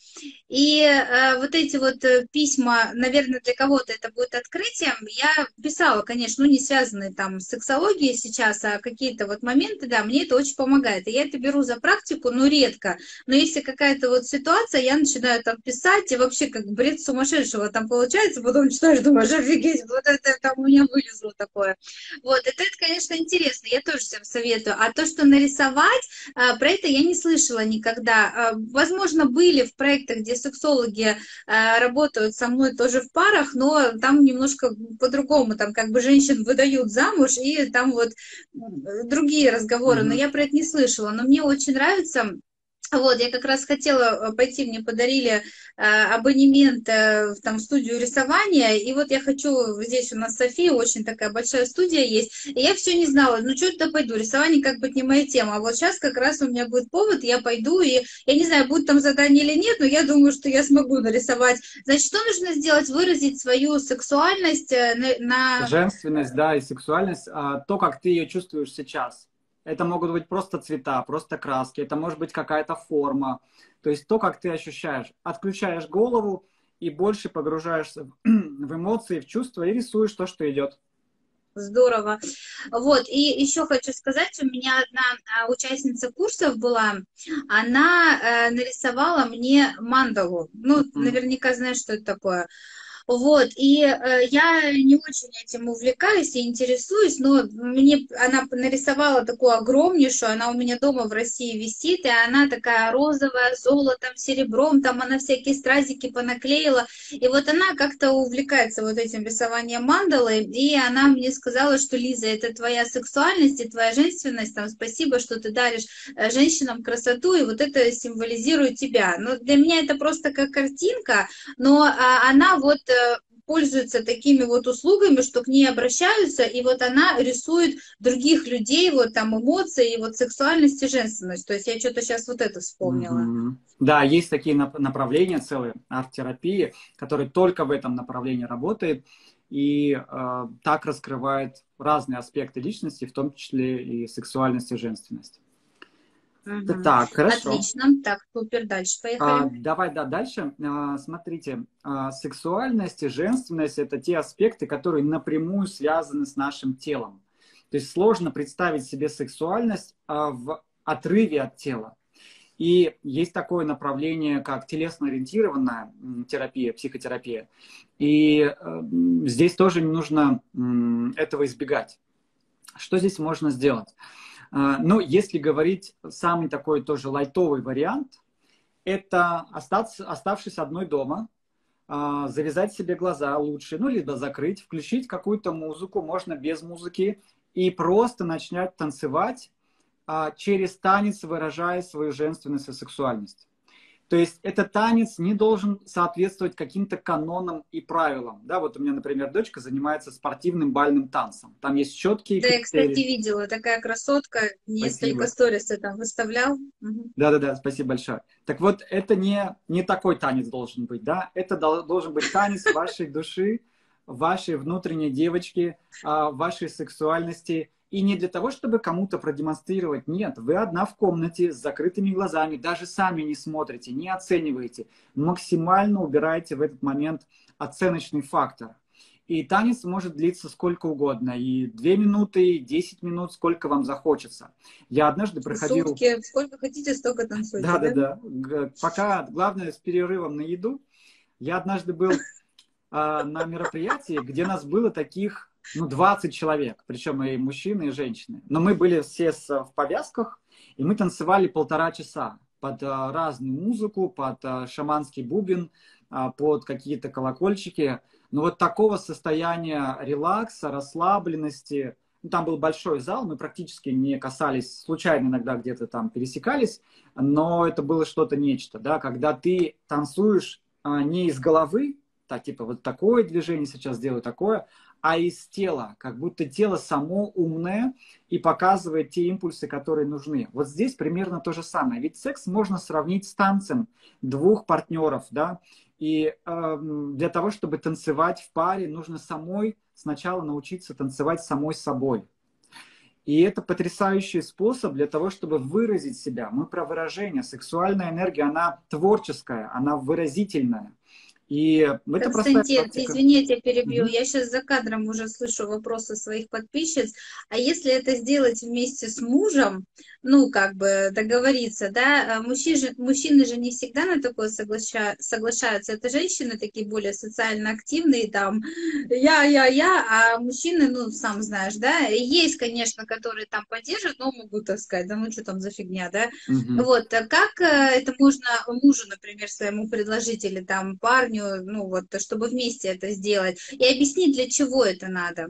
И э, вот эти вот э, письма, наверное, для кого-то это будет открытием, я писала, конечно, ну не связанные там с сексологией сейчас, а какие-то вот моменты, да, мне это очень помогает. И я это беру за практику, но редко. Но если какая-то вот ситуация, я начинаю там писать, и вообще как бред сумасшедшего там получается, потом читаешь, думаешь, офигеть, вот это там у меня вылезло такое. Вот, это, это, конечно, интересно, я тоже всем советую. А то, что нарисовать, а, про это я не слышала никогда. А, возможно, были в проектах, где сексологи а, работают со мной тоже в парах, но там немножко по-другому, там как бы женщин выдают замуж, и там вот другие разговоры, но я про это не слышала. Но мне очень нравится вот, я как раз хотела э, пойти, мне подарили э, абонемент э, там, в студию рисования, и вот я хочу, здесь у нас София, очень такая большая студия есть, и я все не знала, ну что туда пойду, рисование как бы не моя тема, а вот сейчас как раз у меня будет повод, я пойду, и я не знаю, будет там задание или нет, но я думаю, что я смогу нарисовать. Значит, что нужно сделать? Выразить свою сексуальность на... Женственность, да, и сексуальность, а, то, как ты ее чувствуешь сейчас. Это могут быть просто цвета, просто краски, это может быть какая-то форма. То есть то, как ты ощущаешь. Отключаешь голову и больше погружаешься в эмоции, в чувства и рисуешь то, что идет. Здорово. Вот, и еще хочу сказать, у меня одна а, участница курсов была, она э, нарисовала мне мандалу. Ну, mm-hmm. наверняка знаешь, что это такое. Вот, и э, я не очень этим увлекаюсь и интересуюсь, но мне она нарисовала такую огромнейшую, она у меня дома в России висит, и она такая розовая, золотом, серебром, там она всякие стразики понаклеила, и вот она как-то увлекается вот этим рисованием мандалы, и она мне сказала, что Лиза, это твоя сексуальность и твоя женственность, там, спасибо, что ты даришь э, женщинам красоту, и вот это символизирует тебя. Но для меня это просто как картинка, но а, она вот пользуется такими вот услугами, что к ней обращаются, и вот она рисует других людей, вот там эмоции, и вот сексуальность и женственность. То есть я что-то сейчас вот это вспомнила. Mm-hmm. Да, есть такие направления целые, арт-терапии, которые только в этом направлении работают и э, так раскрывает разные аспекты личности, в том числе и сексуальность и женственность. Угу. Так, хорошо. Отлично. Так, супер, дальше поехали. А, давай, да, дальше. А, смотрите, а, сексуальность и женственность – это те аспекты, которые напрямую связаны с нашим телом. То есть сложно представить себе сексуальность а, в отрыве от тела. И есть такое направление, как телесно-ориентированная терапия, психотерапия. И э, здесь тоже не нужно этого избегать. Что здесь можно сделать? Э, ну, если говорить самый такой тоже лайтовый вариант, это остаться, оставшись одной дома, э, завязать себе глаза лучше, ну, либо закрыть, включить какую-то музыку, можно без музыки, и просто начать танцевать а, через танец выражая свою женственность и сексуальность. То есть этот танец не должен соответствовать каким-то канонам и правилам. Да, вот у меня, например, дочка занимается спортивным бальным танцем. Там есть четкие Да, я, кстати, видела. Такая красотка. Несколько сторис ты там выставлял. Да-да-да, спасибо большое. Так вот, это не, не такой танец должен быть, да? Это должен быть танец вашей души, вашей внутренней девочки, а, вашей сексуальности – и не для того, чтобы кому-то продемонстрировать. Нет, вы одна в комнате с закрытыми глазами, даже сами не смотрите, не оцениваете. Максимально убираете в этот момент оценочный фактор. И танец может длиться сколько угодно. И 2 минуты, и 10 минут, сколько вам захочется. Я однажды проходил... Сутки, сколько хотите, столько танцуйте. Да, да, да. да. Пока, главное, с перерывом на еду. Я однажды был а, на мероприятии, где нас было таких ну, 20 человек, причем и мужчины, и женщины. Но мы были все с, в повязках, и мы танцевали полтора часа под а, разную музыку, под а, шаманский бубен, а, под какие-то колокольчики. Но вот такого состояния релакса, расслабленности, ну, там был большой зал, мы практически не касались, случайно иногда где-то там пересекались, но это было что-то нечто, да, когда ты танцуешь а, не из головы, так, типа вот такое движение сейчас делаю, такое, а из тела, как будто тело само умное и показывает те импульсы, которые нужны. Вот здесь примерно то же самое. Ведь секс можно сравнить с танцем двух партнеров, да, и э, для того, чтобы танцевать в паре, нужно самой сначала научиться танцевать самой собой. И это потрясающий способ для того, чтобы выразить себя. Мы про выражение. Сексуальная энергия, она творческая, она выразительная. И это Константин, извините, перебью. Mm-hmm. Я сейчас за кадром уже слышу вопросы своих подписчиц. А если это сделать вместе с мужем, ну, как бы договориться, да, а мужчины, мужчины же не всегда на такое соглаша, соглашаются. Это женщины такие более социально активные, там, я, я, я, а мужчины, ну, сам знаешь, да, есть, конечно, которые там поддержат, но могут так сказать, да, ну, что там за фигня, да. Mm-hmm. Вот, а как э, это можно мужу, например, своему предложить или там парню, парню, ну вот, чтобы вместе это сделать, и объяснить, для чего это надо.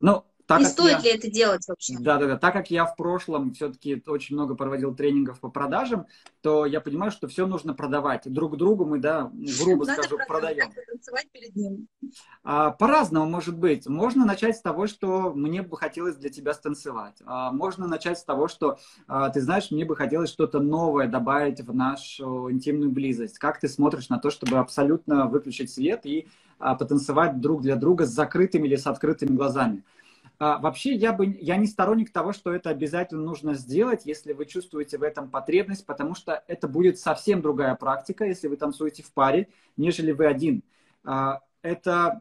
Ну, так и стоит я... ли это делать вообще? Да, да, да. Так как я в прошлом все-таки очень много проводил тренингов по продажам, то я понимаю, что все нужно продавать. Друг другу мы, да, грубо Надо скажу, продаем. танцевать перед ним. А, по-разному может быть. Можно начать с того, что мне бы хотелось для тебя станцевать. А, можно начать с того, что, а, ты знаешь, мне бы хотелось что-то новое добавить в нашу интимную близость. Как ты смотришь на то, чтобы абсолютно выключить свет и а, потанцевать друг для друга с закрытыми или с открытыми глазами? А, вообще, я, бы, я не сторонник того, что это обязательно нужно сделать, если вы чувствуете в этом потребность, потому что это будет совсем другая практика, если вы танцуете в паре, нежели вы один. А, это,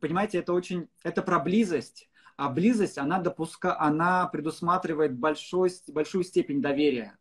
понимаете, это очень, это про близость, а близость, она, допуска, она предусматривает большой, большую степень доверия.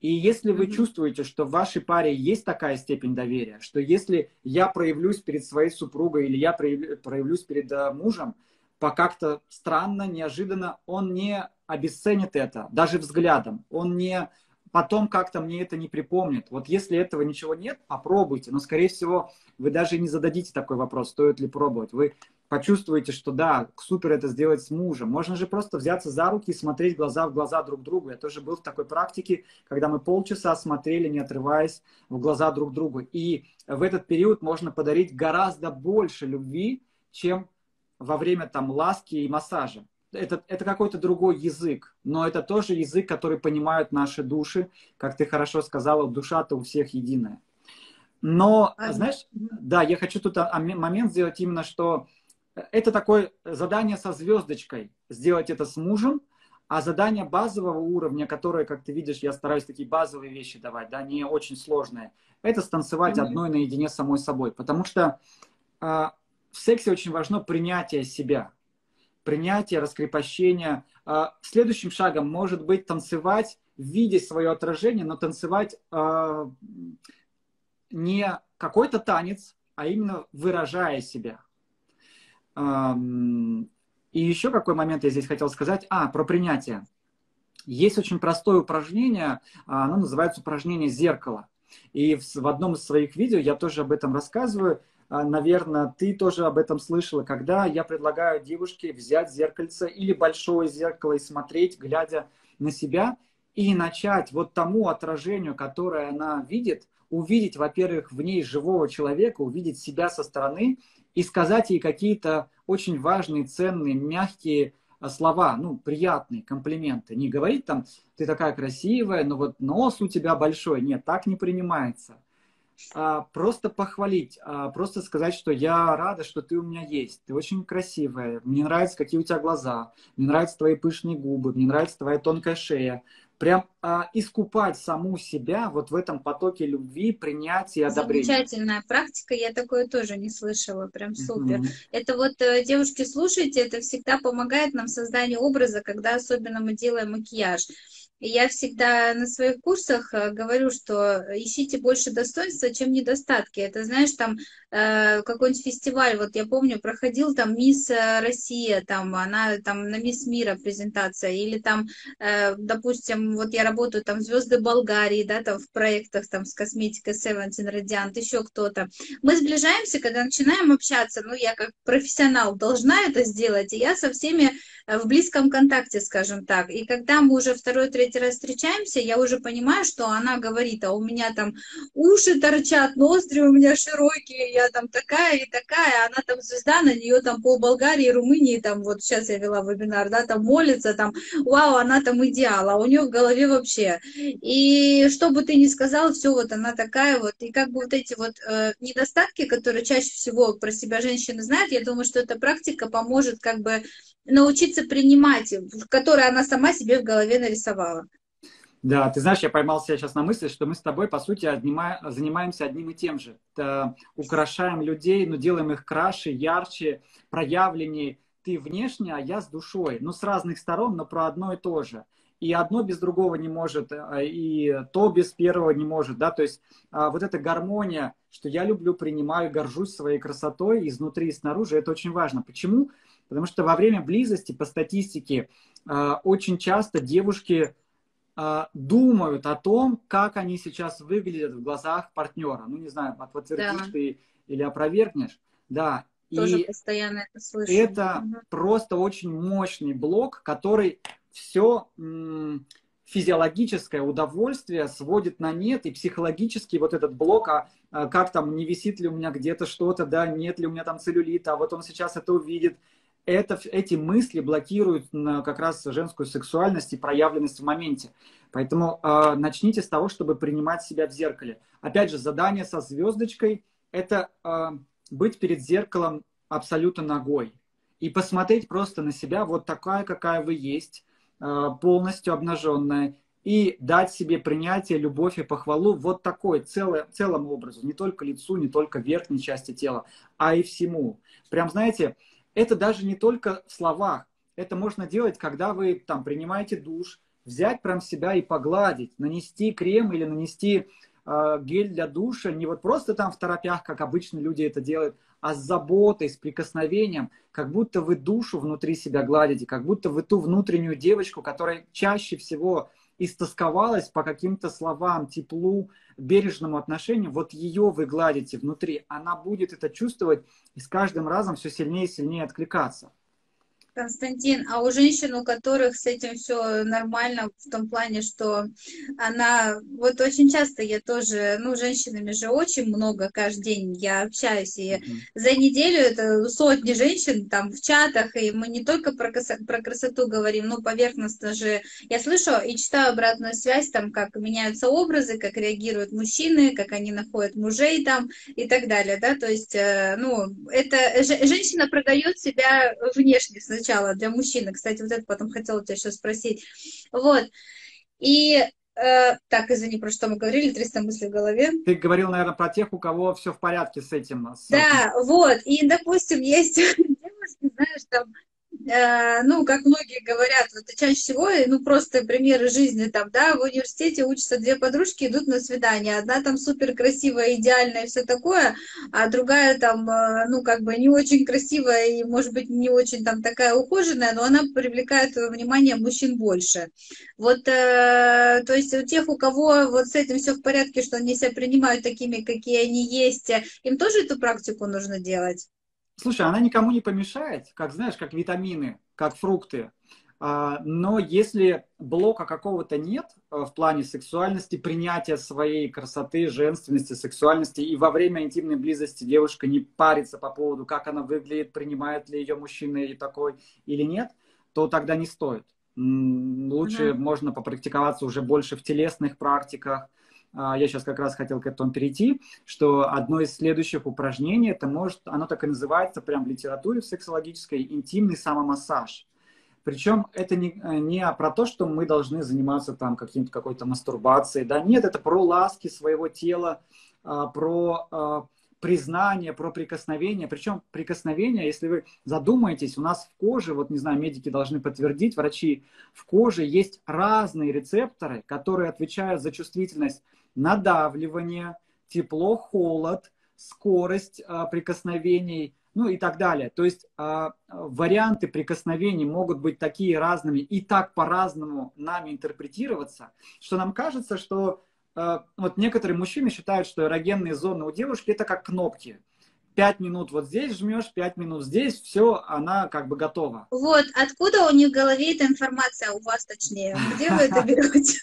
И если вы mm-hmm. чувствуете, что в вашей паре есть такая степень доверия, что если я проявлюсь перед своей супругой или я проявлюсь перед э, мужем, по как-то странно, неожиданно, он не обесценит это, даже взглядом. Он не потом как-то мне это не припомнит. Вот если этого ничего нет, попробуйте. Но, скорее всего, вы даже не зададите такой вопрос, стоит ли пробовать. Вы почувствуете, что да, супер это сделать с мужем. Можно же просто взяться за руки и смотреть глаза в глаза друг другу. Я тоже был в такой практике, когда мы полчаса смотрели, не отрываясь в глаза друг другу. И в этот период можно подарить гораздо больше любви, чем во время там ласки и массажа. Это, это какой-то другой язык, но это тоже язык, который понимают наши души. Как ты хорошо сказала, душа-то у всех единая. Но, а, знаешь, да, я хочу тут момент сделать именно, что это такое задание со звездочкой, сделать это с мужем, а задание базового уровня, которое, как ты видишь, я стараюсь такие базовые вещи давать, да, не очень сложные, это станцевать mm-hmm. одной наедине с самой собой. Потому что а, в сексе очень важно принятие себя, принятие, раскрепощение. А, следующим шагом может быть танцевать видеть свое отражение, но танцевать э, не какой-то танец, а именно выражая себя. И еще какой момент я здесь хотел сказать? А, про принятие. Есть очень простое упражнение, а, оно называется упражнение зеркала. И в одном из своих видео я тоже об этом рассказываю. А, Наверное, ты тоже об этом слышала, когда я предлагаю девушке взять зеркальце или большое зеркало и смотреть, глядя на себя, и начать вот тому отражению, которое она видит, увидеть, во-первых, в ней живого человека, увидеть себя со стороны и сказать ей какие-то очень важные, ценные, мягкие а, слова, ну, приятные комплименты. Не говорить там, ты такая красивая, но вот нос у тебя большой. Нет, так не принимается. А, просто похвалить, а, просто сказать, что я рада, что ты у меня есть. Ты очень красивая. Мне нравятся, какие у тебя глаза. Мне нравятся твои пышные губы. Мне нравится твоя тонкая шея прям а, искупать саму себя вот в этом потоке любви, принятия, одобрения. Замечательная практика, я такое тоже не слышала, прям супер. Mm-hmm. Это вот, э, девушки, слушайте, это всегда помогает нам в создании образа, когда особенно мы делаем макияж. Я всегда на своих курсах э, говорю, что ищите больше достоинства, чем недостатки. Это, знаешь, там э, какой-нибудь фестиваль, вот я помню, проходил там Мисс э, Россия, там она там на Мисс Мира презентация, или там, э, допустим, вот я работаю там Звезды Болгарии, да, там в проектах там с косметикой Seventeen Radiant, еще кто-то. Мы сближаемся, когда начинаем общаться, ну, я как профессионал должна это сделать, и я со всеми Э, в близком контакте, скажем так. И когда мы уже второй, третий раз встречаемся, я уже понимаю, что она говорит, а у меня там уши торчат, ноздри у меня широкие, я там такая и такая, она там звезда, на нее там пол Болгарии, Румынии, там вот сейчас я вела вебинар, да, там молится, там, вау, она там идеал, а у нее в голове вообще. И что бы ты ни сказал, все вот она такая вот, и как бы вот эти вот э, недостатки, которые чаще всего про себя женщины знают, я думаю, что эта практика поможет как бы научиться принимать, которые она сама себе в голове нарисовала. Да, ты знаешь, я поймал себя сейчас на мысли, что мы с тобой, по сути, занимаемся одним и тем же. Это украшаем людей, но делаем их краше, ярче, проявленнее. Ты внешне, а я с душой. Ну, с разных сторон, но про одно и то же. И одно без другого не может, а, и то без первого не может. Да? То есть а, вот эта гармония, что я люблю, принимаю, горжусь своей красотой изнутри и снаружи, это очень важно. Почему? Потому что во время близости, по статистике, а, очень часто девушки думают о том, как они сейчас выглядят в глазах партнера. Ну, не знаю, подтвердишь да. ты или опровергнешь. Да. Тоже и постоянно это слышу. Это угу. просто очень мощный блок, который все физиологическое удовольствие сводит на нет, и психологический вот этот блок, а, а как там, не висит ли у меня где-то что-то, да, нет ли у меня там целлюлита, а вот он сейчас это увидит, это, эти мысли блокируют как раз женскую сексуальность и проявленность в моменте. Поэтому э, начните с того, чтобы принимать себя в зеркале. Опять же, задание со звездочкой – это э, быть перед зеркалом абсолютно ногой и посмотреть просто на себя вот такая, какая вы есть, э, полностью обнаженная, и дать себе принятие, любовь и похвалу вот такой, целое, целому образу, не только лицу, не только верхней части тела, а и всему. Прям, знаете, это даже не только в словах. Это можно делать, когда вы там принимаете душ, взять прям себя и погладить, нанести крем или нанести э, гель для душа, не вот просто там в торопях, как обычно люди это делают, а с заботой, с прикосновением, как будто вы душу внутри себя гладите, как будто вы ту внутреннюю девочку, которая чаще всего истосковалась по каким-то словам, теплу, бережному отношению, вот ее вы гладите внутри, она будет это чувствовать и с каждым разом все сильнее и сильнее откликаться. Константин, а у женщин, у которых с этим все нормально, в том плане, что она, вот очень часто я тоже, ну, женщинами же очень много каждый день я общаюсь, и mm-hmm. за неделю это сотни женщин там в чатах, и мы не только про, красоту, про красоту говорим, но поверхностно же я слышу и читаю обратную связь, там, как меняются образы, как реагируют мужчины, как они находят мужей там и так далее, да, то есть, э, ну, это женщина продает себя внешне сначала, сначала для мужчины. Кстати, вот это потом хотела тебя сейчас спросить. Вот. И э, так, извини, про что мы говорили, 300 мыслей в голове. Ты говорил, наверное, про тех, у кого все в порядке с этим. С... Да, вот. И, допустим, есть девушки, знаешь, там ну, как многие говорят, вот чаще всего, ну, просто примеры жизни там, да, в университете учатся две подружки, идут на свидание. Одна там супер красивая, идеальная и все такое, а другая там, э, ну, как бы не очень красивая и, может быть, не очень там такая ухоженная, но она привлекает внимание мужчин больше. Вот, э, то есть у тех, у кого вот с этим все в порядке, что они себя принимают такими, какие они есть, им тоже эту практику нужно делать? Слушай, она никому не помешает, как знаешь, как витамины, как фрукты. А, но если блока какого-то нет э, в плане сексуальности, принятия своей красоты, женственности, сексуальности, и во время интимной близости девушка не парится по поводу, как она выглядит, принимает ли ее мужчина и такой или нет, то тогда не стоит. Лучше mm-hmm. можно попрактиковаться уже больше в телесных практиках, я сейчас как раз хотел к этому перейти, что одно из следующих упражнений, это может, оно так и называется прям в литературе в сексологической, интимный самомассаж. Причем это не, не про то, что мы должны заниматься там каким-то какой-то мастурбацией, да, нет, это про ласки своего тела, а, про а, признание, про прикосновение. Причем прикосновение, если вы задумаетесь, у нас в коже, вот не знаю, медики должны подтвердить, врачи, в коже есть разные рецепторы, которые отвечают за чувствительность надавливание, тепло, холод, скорость а, прикосновений, ну и так далее. То есть а, варианты прикосновений могут быть такие разными и так по-разному нами интерпретироваться, что нам кажется, что а, вот некоторые мужчины считают, что эрогенные зоны у девушки это как кнопки. Пять минут вот здесь жмешь, пять минут здесь, все, она как бы готова. Вот, откуда у них в голове эта информация, у вас точнее? Где вы это берете?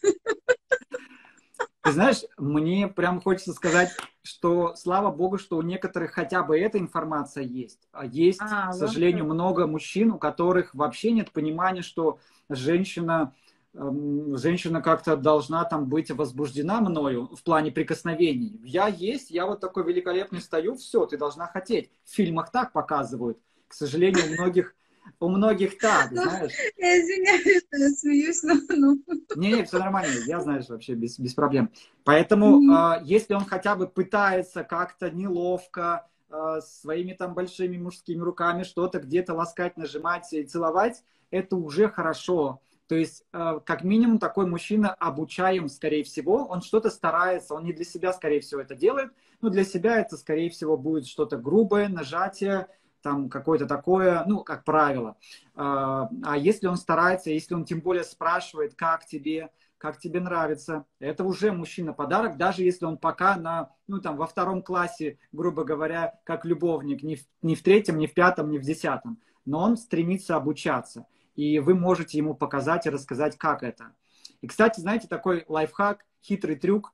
Ты знаешь, мне прям хочется сказать, что слава богу, что у некоторых хотя бы эта информация есть. А есть, а, к сожалению, вот. много мужчин, у которых вообще нет понимания, что женщина, эм, женщина как-то должна там быть возбуждена мною в плане прикосновений. Я есть, я вот такой великолепный стою, все, ты должна хотеть. В фильмах так показывают. К сожалению, у многих у многих так, ну, знаешь. Я извиняюсь, что я смеюсь, но... Ну. Не-не, все нормально, я, знаешь, вообще без, без проблем. Поэтому, mm-hmm. э, если он хотя бы пытается как-то неловко, э, своими там большими мужскими руками что-то где-то ласкать, нажимать и целовать, это уже хорошо. То есть, э, как минимум, такой мужчина обучаем, скорее всего, он что-то старается, он не для себя, скорее всего, это делает, но для себя это, скорее всего, будет что-то грубое, нажатие, там какое-то такое, ну, как правило. А, а если он старается, если он тем более спрашивает, как тебе, как тебе нравится, это уже мужчина подарок, даже если он пока на, ну, там, во втором классе, грубо говоря, как любовник, не в, не в третьем, не в пятом, не в десятом, но он стремится обучаться, и вы можете ему показать и рассказать, как это. И, кстати, знаете, такой лайфхак, хитрый трюк,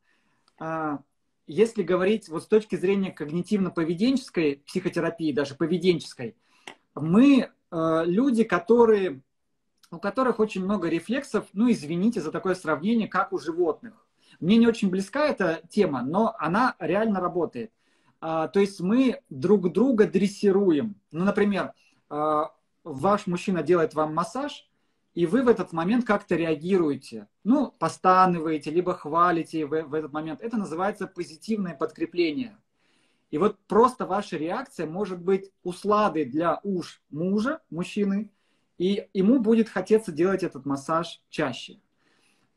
а, если говорить вот с точки зрения когнитивно-поведенческой психотерапии, даже поведенческой, мы э, люди, которые, у которых очень много рефлексов, ну, извините за такое сравнение, как у животных. Мне не очень близка эта тема, но она реально работает. А, то есть мы друг друга дрессируем. Ну, например, а, ваш мужчина делает вам массаж, и вы в этот момент как-то реагируете. Ну, постанываете, либо хвалите в, в этот момент. Это называется позитивное подкрепление. И вот просто ваша реакция может быть усладой для уж мужа, мужчины, и ему будет хотеться делать этот массаж чаще.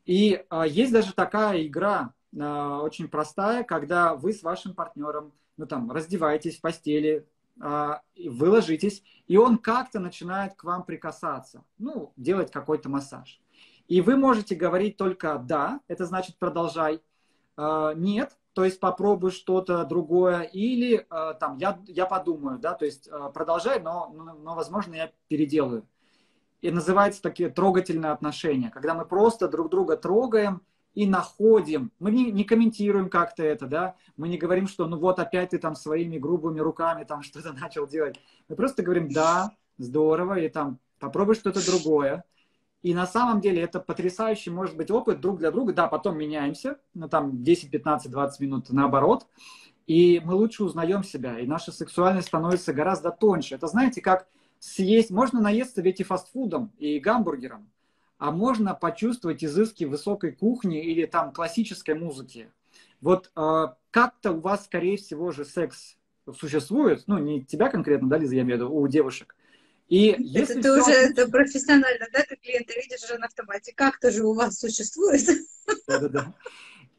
И а, есть даже такая игра, а, очень простая, когда вы с вашим партнером, ну там, раздеваетесь в постели, вы ложитесь, и он как-то начинает к вам прикасаться, ну, делать какой-то массаж. И вы можете говорить только «да», это значит «продолжай», а, «нет», то есть попробуй что-то другое, или а, там «я, я подумаю», да, то есть «продолжай, но, но, но, возможно, я переделаю». И называется такие трогательные отношения, когда мы просто друг друга трогаем, и находим. Мы не, не комментируем как-то это, да, мы не говорим, что ну вот опять ты там своими грубыми руками там что-то начал делать. Мы просто говорим, да, здорово, и там попробуй что-то другое. И на самом деле это потрясающий может быть опыт друг для друга. Да, потом меняемся, ну там 10, 15, 20 минут наоборот. И мы лучше узнаем себя, и наша сексуальность становится гораздо тоньше. Это знаете, как съесть, можно наесться ведь и фастфудом, и гамбургером а можно почувствовать изыски высокой кухни или там классической музыки. Вот э, как-то у вас, скорее всего, же секс существует, ну, не тебя конкретно, да, Лиза, я имею в виду, у девушек. И если это ты уже это профессионально, да, ты клиента видишь уже на автомате. Как-то же у вас существует. Да-да-да.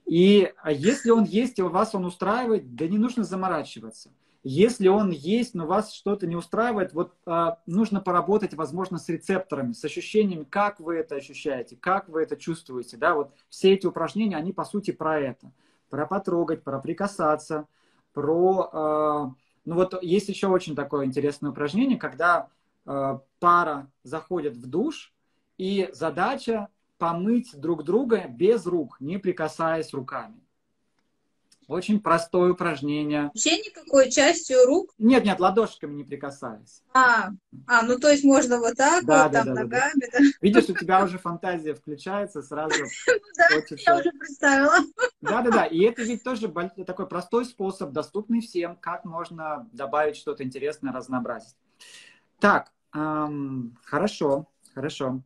И а если он есть, и у вас он устраивает, да не нужно заморачиваться. Если он есть, но вас что-то не устраивает, вот а, нужно поработать, возможно, с рецепторами, с ощущением, как вы это ощущаете, как вы это чувствуете. Да? Вот все эти упражнения, они по сути про это. Про потрогать, про прикасаться, про... А, ну вот есть еще очень такое интересное упражнение, когда а, пара заходит в душ, и задача помыть друг друга без рук, не прикасаясь руками. Очень простое упражнение. Вообще никакой частью рук? Нет, нет, ладошками не прикасаясь. А, а ну то есть можно вот так да, вот, да, там да, ногами. Да. Да. Видишь, у тебя уже фантазия включается сразу. Да, я уже представила. Да, да, да. И это ведь тоже такой простой способ, доступный всем, как можно добавить что-то интересное, разнообразить. Так, хорошо, хорошо.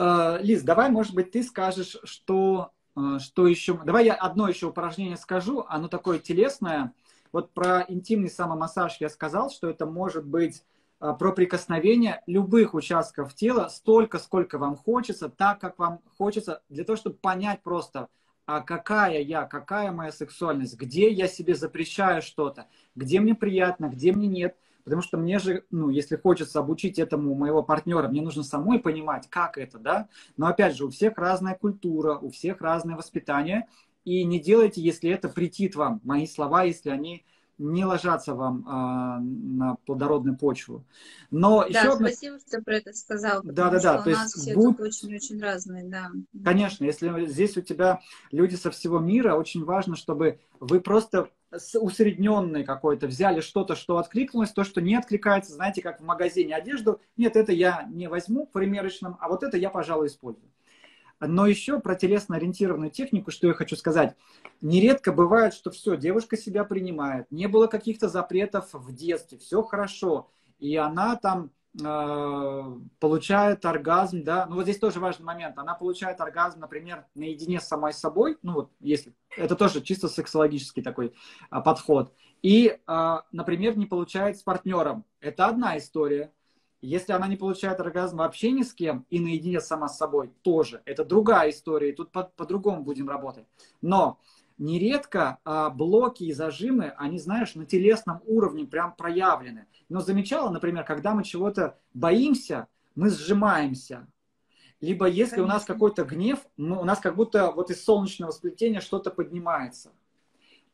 Э, Лиз, давай, может быть, ты скажешь, что, э, что еще... Давай я одно еще упражнение скажу, оно такое телесное. Вот про интимный самомассаж я сказал, что это может быть э, про прикосновение любых участков тела столько, сколько вам хочется, так, как вам хочется, для того, чтобы понять просто, а какая я, какая моя сексуальность, где я себе запрещаю что-то, где мне приятно, где мне нет – Потому что мне же, ну, если хочется обучить этому моего партнера, мне нужно самой понимать, как это, да. Но опять же, у всех разная культура, у всех разное воспитание. И не делайте, если это претит вам, мои слова, если они не ложатся вам а, на плодородную почву. Но да, еще спасибо, одна... что про это сказал. Да, да, да. У то нас есть все будь... очень-очень разные, да. Конечно, если здесь у тебя люди со всего мира, очень важно, чтобы вы просто усредненный какой-то, взяли что-то, что откликнулось, то, что не откликается, знаете, как в магазине одежду, нет, это я не возьму в примерочном, а вот это я, пожалуй, использую. Но еще про телесно-ориентированную технику, что я хочу сказать. Нередко бывает, что все, девушка себя принимает, не было каких-то запретов в детстве, все хорошо, и она там получает оргазм, да, ну вот здесь тоже важный момент, она получает оргазм, например, наедине с самой собой, ну вот если, это тоже чисто сексологический такой а, подход, и, а, например, не получает с партнером, это одна история, если она не получает оргазм вообще ни с кем и наедине сама с собой, тоже. Это другая история, и тут по- по-другому будем работать. Но нередко а, блоки и зажимы, они, знаешь, на телесном уровне прям проявлены. Но замечала, например, когда мы чего-то боимся, мы сжимаемся. Либо если Конечно. у нас какой-то гнев, мы, у нас как будто вот из солнечного сплетения что-то поднимается.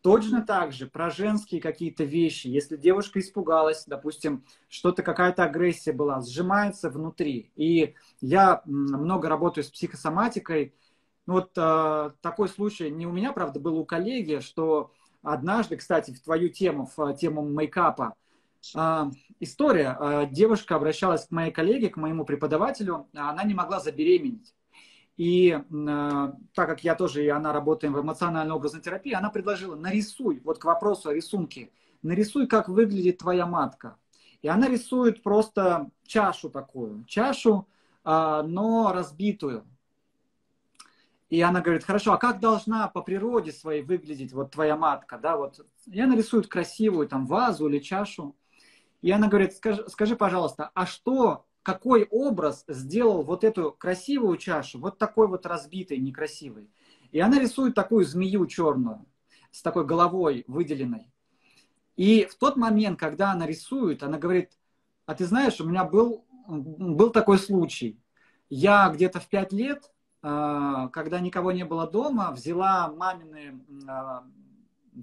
Точно так же про женские какие-то вещи. Если девушка испугалась, допустим, что-то, какая-то агрессия была, сжимается внутри. И я много работаю с психосоматикой. Ну, вот э, такой случай не у меня, правда, был у коллеги, что однажды, кстати, в твою тему, в тему мейкапа, э, история. Э, девушка обращалась к моей коллеге, к моему преподавателю, а она не могла забеременеть. И э, так как я тоже и она работаем в эмоционально-образной терапии, она предложила, нарисуй, вот к вопросу о рисунке, нарисуй, как выглядит твоя матка. И она рисует просто чашу такую, чашу, э, но разбитую. И она говорит, хорошо, а как должна по природе своей выглядеть вот твоя матка, да, вот. И она рисует красивую там вазу или чашу. И она говорит, скажи, скажи пожалуйста, а что какой образ сделал вот эту красивую чашу, вот такой вот разбитой, некрасивой. И она рисует такую змею черную, с такой головой выделенной. И в тот момент, когда она рисует, она говорит, а ты знаешь, у меня был, был такой случай. Я где-то в пять лет, когда никого не было дома, взяла мамины а,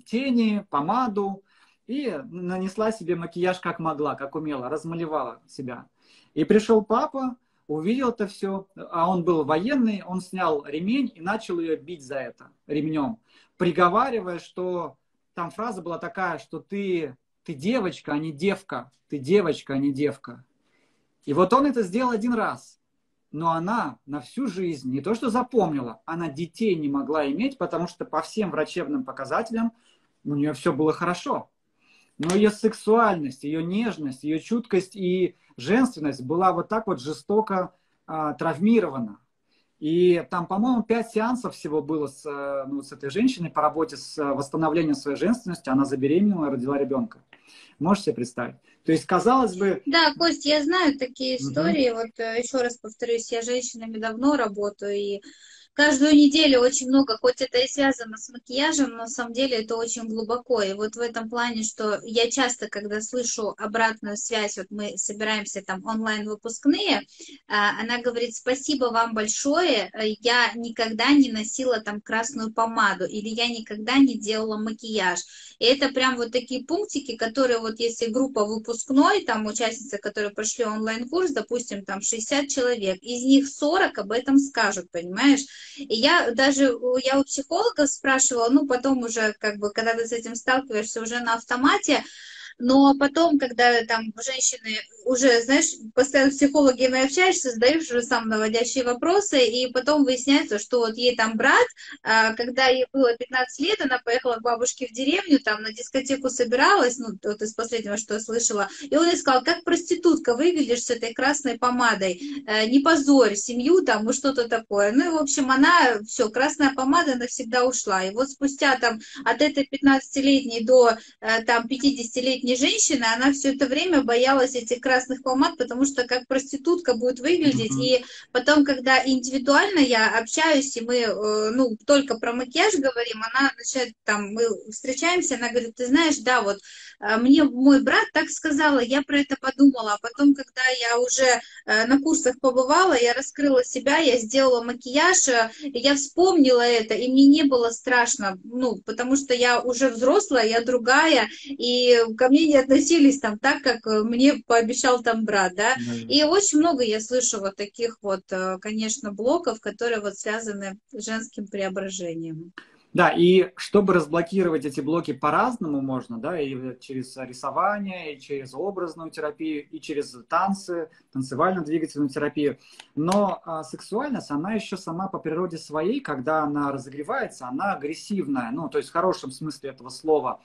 тени, помаду и нанесла себе макияж как могла, как умела, размалевала себя. И пришел папа, увидел это все, а он был военный, он снял ремень и начал ее бить за это ремнем, приговаривая, что там фраза была такая, что ты, ты девочка, а не девка, ты девочка, а не девка. И вот он это сделал один раз. Но она на всю жизнь не то что запомнила, она детей не могла иметь, потому что по всем врачебным показателям у нее все было хорошо. Но ее сексуальность, ее нежность, ее чуткость и женственность была вот так вот жестоко а, травмирована. И там, по-моему, пять сеансов всего было с, ну, с этой женщиной по работе с восстановлением своей женственности. Она забеременела, родила ребенка. Можешь себе представить? То есть, казалось бы... Да, Кость, я знаю такие истории. Угу. Вот э, еще раз повторюсь, я женщинами давно работаю, и каждую неделю очень много, хоть это и связано с макияжем, но на самом деле это очень глубоко. И вот в этом плане, что я часто, когда слышу обратную связь, вот мы собираемся там онлайн-выпускные, а, она говорит, спасибо вам большое, я никогда не носила там красную помаду или я никогда не делала макияж. И это прям вот такие пунктики, которые вот если группа выпускной, там участницы, которые прошли онлайн-курс, допустим, там 60 человек, из них 40 об этом скажут, понимаешь? И я даже, я у психологов спрашивала, ну, потом уже, как бы, когда ты с этим сталкиваешься уже на автомате, но потом, когда там женщины уже, знаешь, постоянно с психологами общаешься, задаешь уже сам наводящие вопросы, и потом выясняется, что вот ей там брат, а, когда ей было 15 лет, она поехала к бабушке в деревню, там на дискотеку собиралась, ну, вот из последнего, что я слышала, и он ей сказал, как проститутка выглядишь с этой красной помадой, э, не позорь семью там, и что-то такое. Ну, и, в общем, она, все, красная помада навсегда ушла. И вот спустя там от этой 15-летней до э, там 50-летней женщины, она все это время боялась этих красных красных помад, потому что как проститутка будет выглядеть. Mm-hmm. И потом, когда индивидуально я общаюсь, и мы, э, ну, только про макияж говорим, она начинает там, мы встречаемся, она говорит, ты знаешь, да, вот э, мне мой брат так сказала, я про это подумала. А потом, когда я уже э, на курсах побывала, я раскрыла себя, я сделала макияж, я вспомнила это, и мне не было страшно, ну, потому что я уже взрослая, я другая, и ко мне не относились там так, как мне пообещали обещал там брат, да, mm-hmm. и очень много я слышу вот таких вот, э, конечно, блоков, которые вот связаны с женским преображением. Да, и чтобы разблокировать эти блоки по-разному можно, да, и через рисование, и через образную терапию, и через танцы, танцевально-двигательную терапию. Но а, сексуальность, она еще сама по природе своей, когда она разогревается, она агрессивная, ну, то есть в хорошем смысле этого слова.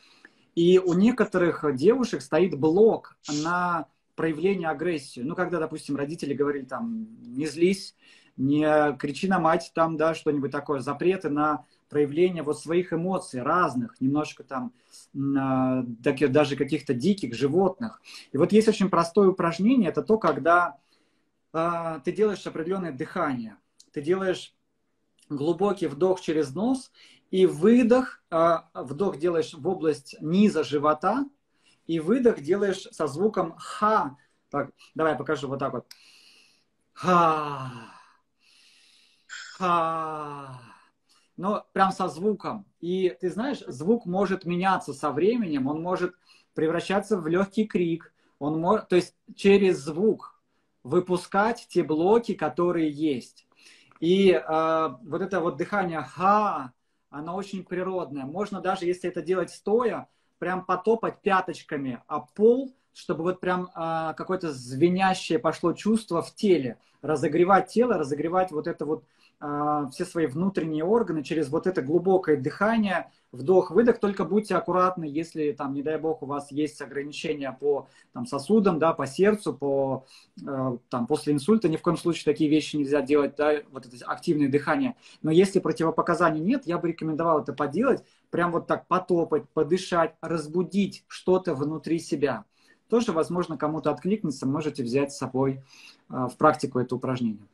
И у некоторых девушек стоит блок на проявление агрессии. Ну, когда, допустим, родители говорили там, не злись, не кричи на мать, там, да, что-нибудь такое, запреты на проявление вот своих эмоций разных, немножко там э, даже каких-то диких животных. И вот есть очень простое упражнение, это то, когда э, ты делаешь определенное дыхание, ты делаешь глубокий вдох через нос и выдох, э, вдох делаешь в область низа живота, и выдох делаешь со звуком ха. Так, давай покажу вот так вот. Ха. Ха. Но прям со звуком. И ты знаешь, звук может меняться со временем, он может превращаться в легкий крик. Он может, то есть через звук выпускать те блоки, которые есть. И э, вот это вот дыхание ха, оно очень природное. Можно даже, если это делать стоя, прям потопать пяточками а пол, чтобы вот прям а, какое-то звенящее пошло чувство в теле, разогревать тело, разогревать вот это вот все свои внутренние органы через вот это глубокое дыхание, вдох-выдох, только будьте аккуратны, если там, не дай бог, у вас есть ограничения по там, сосудам, да, по сердцу, по, э, там, после инсульта, ни в коем случае такие вещи нельзя делать, да, вот это активное дыхание. Но если противопоказаний нет, я бы рекомендовал это поделать, прям вот так потопать, подышать, разбудить что-то внутри себя. Тоже, возможно, кому-то откликнется, можете взять с собой э, в практику это упражнение.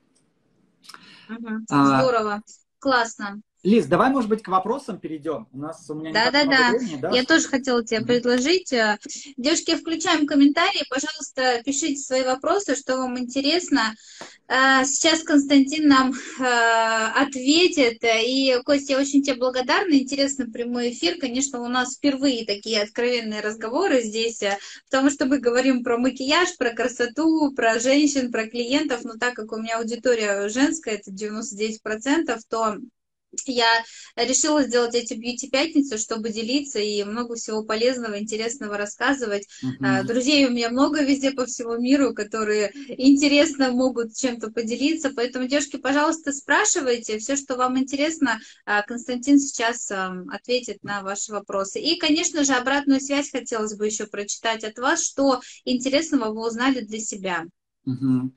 Угу. Здорово, а, классно. Лиз, давай, может быть, к вопросам перейдем. У нас у меня да, да, да. Времени, да. Я тоже хотела тебе mm-hmm. предложить. Э, девушки, включаем комментарии. Пожалуйста, пишите свои вопросы, что вам интересно. Э, сейчас Константин нам э, ответит. И, Костя, я очень тебе благодарна. Интересный прямой эфир. Конечно, у нас впервые такие откровенные разговоры здесь, потому что мы говорим про макияж, про красоту, про женщин, про клиентов. Но так как у меня аудитория женская, это 99%, то я решила сделать эти бьюти-пятницы, чтобы делиться и много всего полезного, интересного рассказывать. Uh-huh. Друзей у меня много везде по всему миру, которые интересно могут чем-то поделиться. Поэтому, девушки, пожалуйста, спрашивайте все, что вам интересно. А, Константин сейчас ответит на ваши вопросы. И, конечно же, обратную связь хотелось бы еще прочитать от вас, что интересного вы узнали для себя. Uh-huh.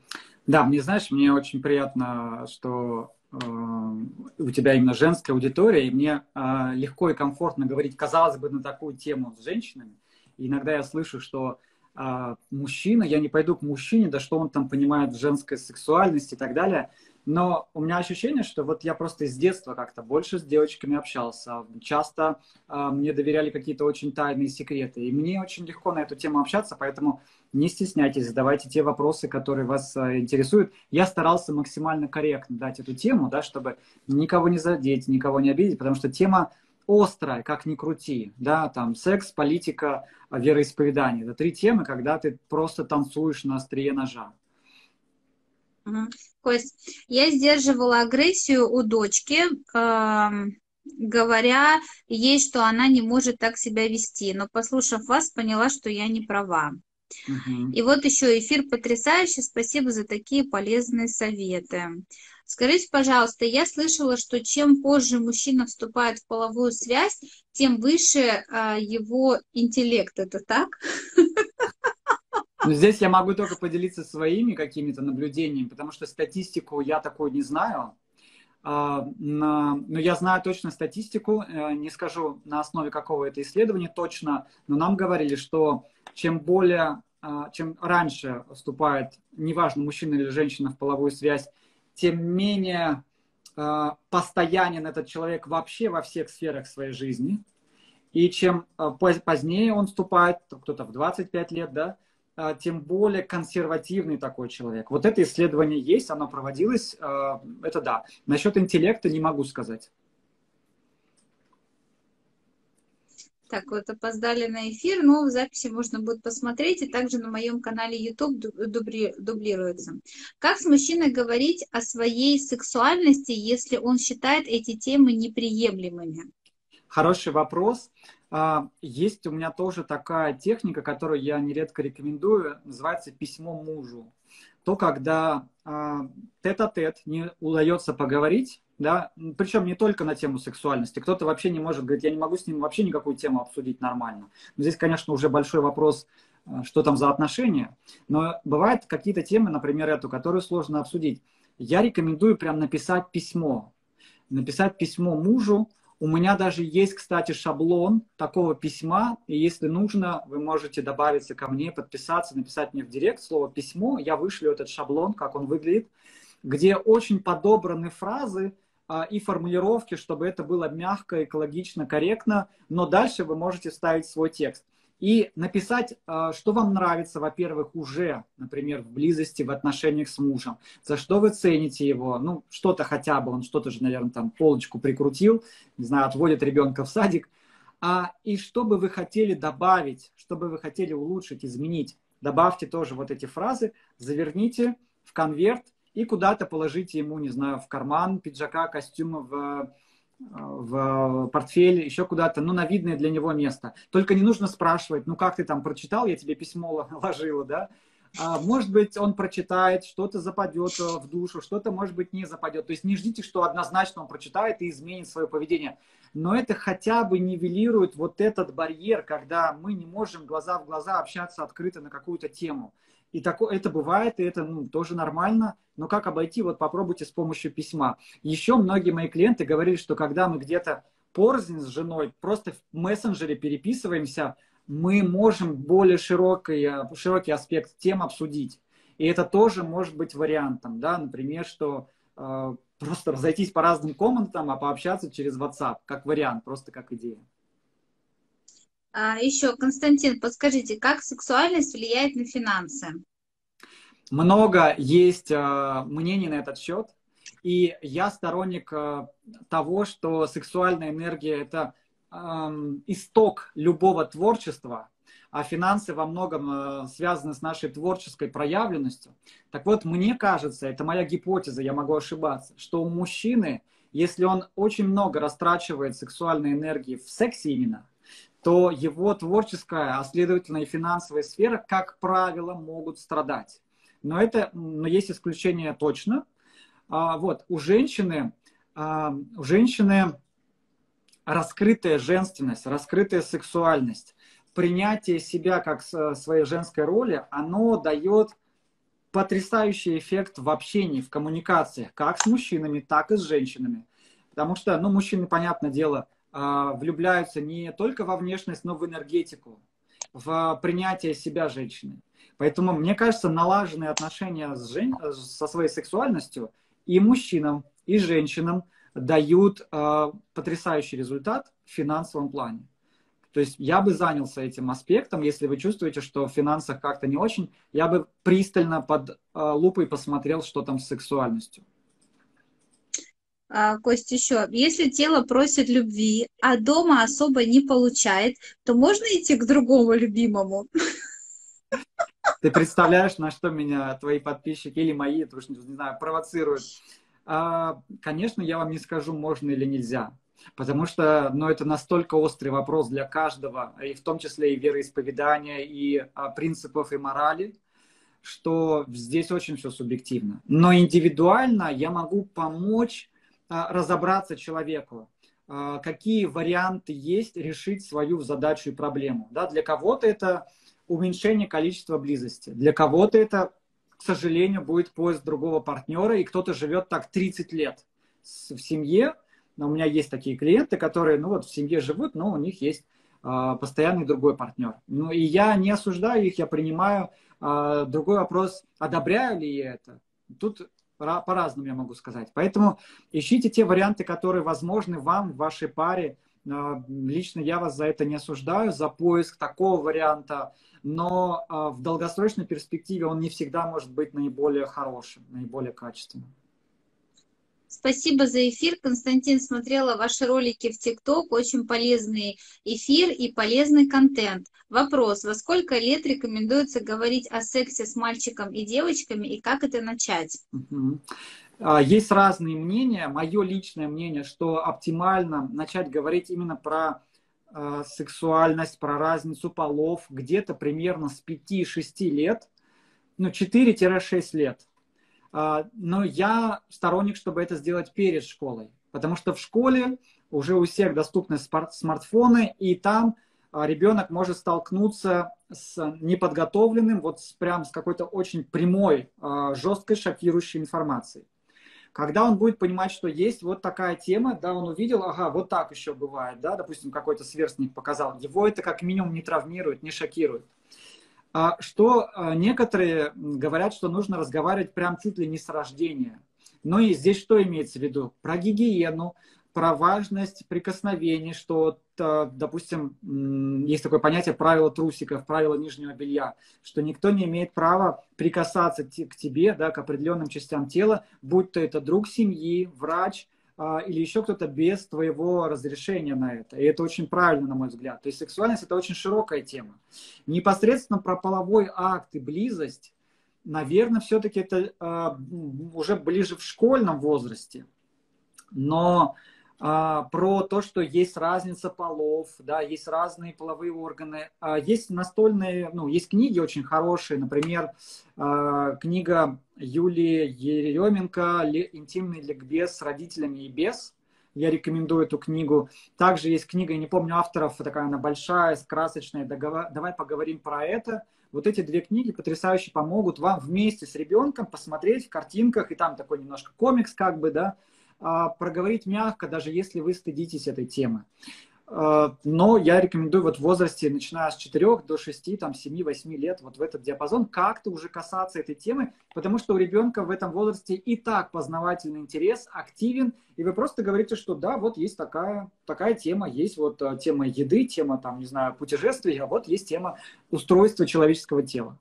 Да, мне, знаешь, мне очень приятно, что у тебя именно женская аудитория, и мне э, легко и комфортно говорить, казалось бы, на такую тему с женщинами. И иногда я слышу, что а, мужчина, я не пойду к мужчине, да что он там понимает в женской сексуальности и так далее. Но у меня ощущение, что вот я просто с детства как-то больше с девочками общался. Часто э, мне доверяли какие-то очень тайные секреты. И мне очень легко на эту тему общаться, поэтому не стесняйтесь, задавайте те вопросы, которые вас э, интересуют. Я старался максимально корректно дать эту тему, да, чтобы никого не задеть, никого не обидеть, потому что тема острая, как ни крути, да, там секс, политика, вероисповедание. Это три темы, когда ты просто танцуешь на острие ножа. Кость, я сдерживала агрессию у дочки, э, говоря ей, что она не может так себя вести. Но послушав вас, поняла, что я не права. Угу. И вот еще эфир потрясающий. Спасибо за такие полезные советы. Скажите, пожалуйста, я слышала, что чем позже мужчина вступает в половую связь, тем выше э, его интеллект. Это так? Ну, здесь я могу только поделиться своими какими-то наблюдениями, потому что статистику я такой не знаю. А, но я знаю точно статистику, э, не скажу на основе какого это исследования точно, но нам говорили, что чем более, а, чем раньше вступает, неважно, мужчина или женщина в половую связь, тем менее а, постоянен этот человек вообще во всех сферах своей жизни. И чем позднее он вступает, кто-то в 25 лет, да, тем более консервативный такой человек. Вот это исследование есть, оно проводилось, а, это да. Насчет интеллекта не могу сказать. Так, вот опоздали на эфир, но в записи можно будет посмотреть, и также на моем канале YouTube дубли, дублируется. Как с мужчиной говорить о своей сексуальности, если он считает эти темы неприемлемыми? Хороший вопрос. А, есть у меня тоже такая техника, которую я нередко рекомендую, называется письмо мужу. То, когда а, тет-а-тет не удается поговорить, да, причем не только на тему сексуальности. Кто-то вообще не может говорить, я не могу с ним вообще никакую тему обсудить нормально. Но здесь, конечно, уже большой вопрос, а, что там за отношения. Но бывают какие-то темы, например, эту, которую сложно обсудить. Я рекомендую прям написать письмо. Написать письмо мужу, у меня даже есть, кстати, шаблон такого письма, и если нужно, вы можете добавиться ко мне, подписаться, написать мне в директ слово «письмо», я вышлю этот шаблон, как он выглядит, где очень подобраны фразы а, и формулировки, чтобы это было мягко, экологично, корректно, но дальше вы можете ставить свой текст и написать, а, что вам нравится, во-первых, уже, например, в близости, в отношениях с мужем, за что вы цените его, ну, что-то хотя бы, он что-то же, наверное, там полочку прикрутил, не знаю, отводит ребенка в садик, а, и что бы вы хотели добавить, что бы вы хотели улучшить, изменить, добавьте тоже вот эти фразы, заверните в конверт и куда-то положите ему, не знаю, в карман пиджака, костюма, в в портфель, еще куда-то, ну, на видное для него место. Только не нужно спрашивать, ну, как ты там прочитал, я тебе письмо ложила, да? А, может быть, он прочитает, что-то западет в душу, что-то, может быть, не западет. То есть не ждите, что однозначно он прочитает и изменит свое поведение. Но это хотя бы нивелирует вот этот барьер, когда мы не можем глаза в глаза общаться открыто на какую-то тему. И такое, это бывает, и это ну, тоже нормально. Но как обойти? Вот попробуйте с помощью письма. Еще многие мои клиенты говорили, что когда мы где-то порознь с женой, просто в мессенджере переписываемся, мы можем более широкий, широкий аспект тем обсудить. И это тоже может быть вариантом, да, например, что э, просто разойтись по разным комнатам, а пообщаться через WhatsApp, как вариант, просто как идея. А, еще, Константин, подскажите, как сексуальность влияет на финансы? Много есть э, мнений на этот счет. И я сторонник э, того, что сексуальная энергия – это исток любого творчества, а финансы во многом связаны с нашей творческой проявленностью. Так вот, мне кажется, это моя гипотеза, я могу ошибаться, что у мужчины, если он очень много растрачивает сексуальной энергии в сексе именно – то его творческая, а следовательно и финансовая сфера, как правило, могут страдать. Но это, но есть исключения точно. А, вот, у женщины, а, у женщины раскрытая женственность, раскрытая сексуальность, принятие себя как своей женской роли, оно дает потрясающий эффект в общении, в коммуникациях, как с мужчинами, так и с женщинами. Потому что, ну, мужчины, понятное дело, влюбляются не только во внешность, но в энергетику. в принятие себя женщины. Поэтому, мне кажется, налаженные отношения с жен... со своей сексуальностью и мужчинам, и женщинам дают э, потрясающий результат в финансовом плане. То есть я бы занялся этим аспектом, если вы чувствуете, что в финансах как-то не очень, я бы пристально под э, лупой посмотрел, что там с сексуальностью. А, Кость, еще, если тело просит любви, а дома особо не получает, то можно идти к другому любимому? Ты представляешь, на что меня твои подписчики или мои, это уж не знаю, провоцируют. А, конечно, я вам не скажу, можно или нельзя. Потому что ну, это настолько острый вопрос для каждого, и в том числе и вероисповедания, и а, принципов, и морали, что здесь очень все субъективно. Но индивидуально я могу помочь разобраться человеку, а, какие варианты есть решить свою задачу и проблему. Да, для кого-то это уменьшение количества близости. Для кого-то это, к сожалению, будет поиск другого партнера, и кто-то живет так 30 лет в семье. Но у меня есть такие клиенты, которые, ну вот, в семье живут, но у них есть э, постоянный другой партнер. Ну и я не осуждаю их, я принимаю. Э, другой вопрос, одобряю ли я это? Тут по-разному я могу сказать. Поэтому ищите те варианты, которые возможны вам, в вашей паре. Лично я вас за это не осуждаю, за поиск такого варианта но а, в долгосрочной перспективе он не всегда может быть наиболее хорошим, наиболее качественным. Спасибо за эфир. Константин смотрела ваши ролики в ТикТок. Очень полезный эфир и полезный контент. Вопрос. Во сколько лет рекомендуется говорить о сексе с мальчиком и девочками и как это начать? Есть разные мнения. Мое личное мнение, что оптимально начать говорить именно про Э, сексуальность, про разницу полов где-то примерно с 5-6 лет, ну, 4-6 лет. А, но я сторонник, чтобы это сделать перед школой, потому что в школе уже у всех доступны смартфоны, и там а, ребенок может столкнуться с неподготовленным, вот прям с какой-то очень прямой, а, жесткой, шокирующей информацией. Когда он будет понимать, что есть вот такая тема, да, он увидел, ага, вот так еще бывает, да, допустим, какой-то сверстник показал, его это как минимум не травмирует, не шокирует. А, что а, некоторые говорят, что нужно разговаривать прям чуть ли не с рождения. Но и здесь что имеется в виду? Про гигиену, про важность прикосновений, что, допустим, есть такое понятие правила трусиков, правила нижнего белья, что никто не имеет права прикасаться к тебе, да, к определенным частям тела, будь то это друг семьи, врач а, или еще кто-то без твоего разрешения на это. И это очень правильно, на мой взгляд. То есть сексуальность это очень широкая тема. Непосредственно про половой акт и близость, наверное, все-таки это а, уже ближе в школьном возрасте. Но а, про то, что есть разница полов, да, есть разные половые органы. А, есть настольные, ну, есть книги очень хорошие, например, а, книга Юлии Еременко «Интимный ликбез с родителями и без». Я рекомендую эту книгу. Также есть книга, я не помню авторов, такая она большая, красочная. Давай поговорим про это. Вот эти две книги потрясающе помогут вам вместе с ребенком посмотреть в картинках, и там такой немножко комикс как бы, да, проговорить мягко, даже если вы стыдитесь этой темы. А, но я рекомендую вот в возрасте, начиная с 4 до 6, там, 7, 8 лет, вот в этот диапазон, как-то уже касаться этой темы, потому что у ребенка в этом возрасте и так познавательный интерес активен, и вы просто говорите, что да, вот есть такая, такая тема, есть вот а, тема еды, тема, там, не знаю, путешествий, а вот есть тема устройства человеческого тела.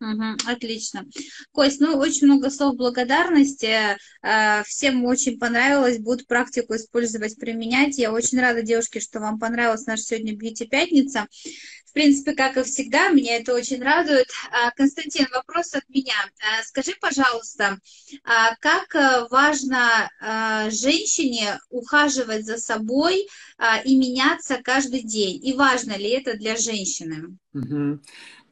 Угу, отлично. Кость, ну, очень много слов благодарности. Э, всем очень понравилось, будут практику использовать, применять. Я очень рада, девушки, что вам понравилась наша сегодня бьюти-пятница. В принципе, как и всегда, меня это очень радует. Э, Константин, вопрос от меня. Э, скажи, пожалуйста, как важно женщине ухаживать за собой и меняться каждый день? И важно ли это для женщины? Угу.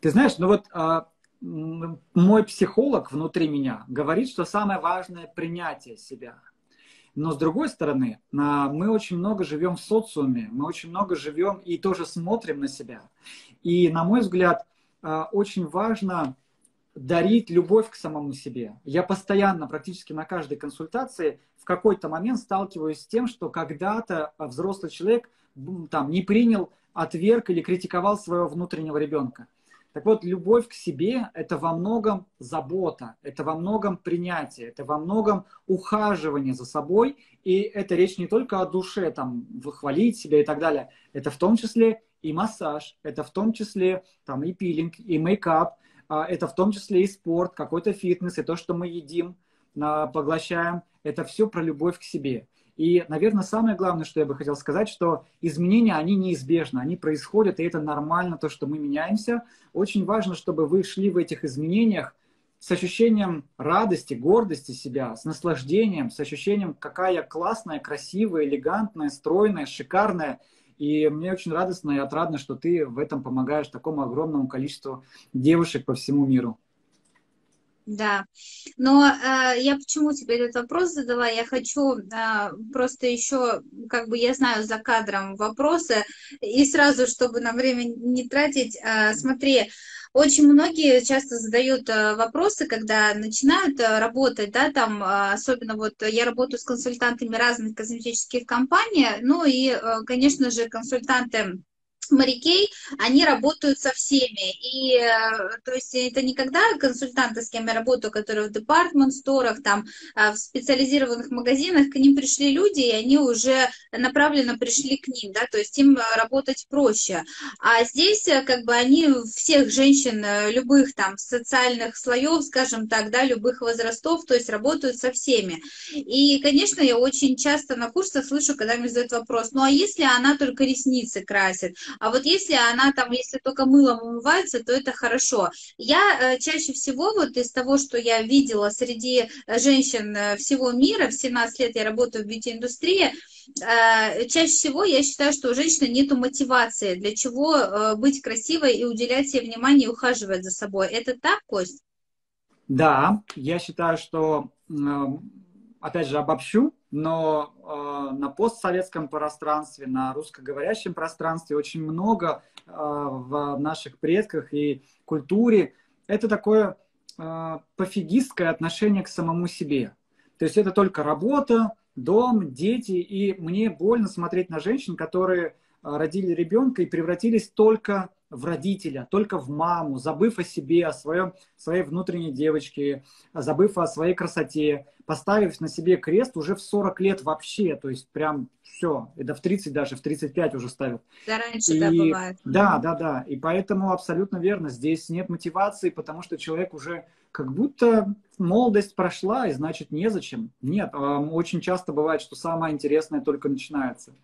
Ты знаешь, ну вот а, мой психолог внутри меня говорит, что самое важное принятие себя. Но с другой стороны, мы очень много живем в социуме, мы очень много живем и тоже смотрим на себя. И, на мой взгляд, а, очень важно дарить любовь к самому себе. Я постоянно, практически на каждой консультации, в какой-то момент сталкиваюсь с тем, что когда-то взрослый человек там, не принял отверг или критиковал своего внутреннего ребенка. Так вот, любовь к себе – это во многом забота, это во многом принятие, это во многом ухаживание за собой. И это речь не только о душе, там, выхвалить себя и так далее. Это в том числе и массаж, это в том числе там, и пилинг, и мейкап, а, это в том числе и спорт, какой-то фитнес, и то, что мы едим, поглощаем. Это все про любовь к себе. И, наверное, самое главное, что я бы хотел сказать, что изменения, они неизбежны, они происходят, и это нормально, то, что мы меняемся. Очень важно, чтобы вы шли в этих изменениях с ощущением радости, гордости себя, с наслаждением, с ощущением, какая я классная, красивая, элегантная, стройная, шикарная. И мне очень радостно и отрадно, что ты в этом помогаешь такому огромному количеству девушек по всему миру. Да, но э, я почему тебе этот вопрос задала? Я хочу э, просто еще, как бы я знаю за кадром вопросы, и сразу, чтобы нам время не тратить, э, смотри, очень многие часто задают вопросы, когда начинают работать, да, там, особенно вот я работаю с консультантами разных косметических компаний, ну и, конечно же, консультанты морякей, они работают со всеми. И э, то есть это не когда консультанты, с кем я работаю, которые в департмент-сторах, там, а в специализированных магазинах, к ним пришли люди, и они уже направленно пришли к ним, да, то есть им работать проще. А здесь э, как бы они всех женщин э, любых там социальных слоев, скажем так, да, любых возрастов, то есть работают со всеми. И, конечно, я очень часто на курсах слышу, когда мне задают вопрос, ну а если она только ресницы красит, а вот если она там, если только мылом умывается, то это хорошо. Я э, чаще всего вот из того, что я видела среди э, женщин э, всего мира, в 17 лет я работаю в бьюти-индустрии, чаще всего я считаю, что у женщины нет мотивации, для чего быть красивой и уделять себе внимание и ухаживать за собой. Это так, Кость? Да, я считаю, что, опять же, обобщу, но э, на постсоветском пространстве, на русскоговорящем пространстве очень много э, в наших предках и культуре. Это такое э, пофигистское отношение к самому себе. То есть это только работа, дом, дети. И мне больно смотреть на женщин, которые э, родили ребенка и превратились только в родителя, только в маму, забыв о себе, о своем, своей внутренней девочке, забыв о своей красоте, поставив на себе крест уже в 40 лет вообще, то есть прям все, это в 30 даже, в 35 уже ставят. Да, раньше, и, да, бывает. Да, да, да, и поэтому абсолютно верно, здесь нет мотивации, потому что человек уже как будто молодость прошла, и значит незачем. Нет, очень часто бывает, что самое интересное только начинается.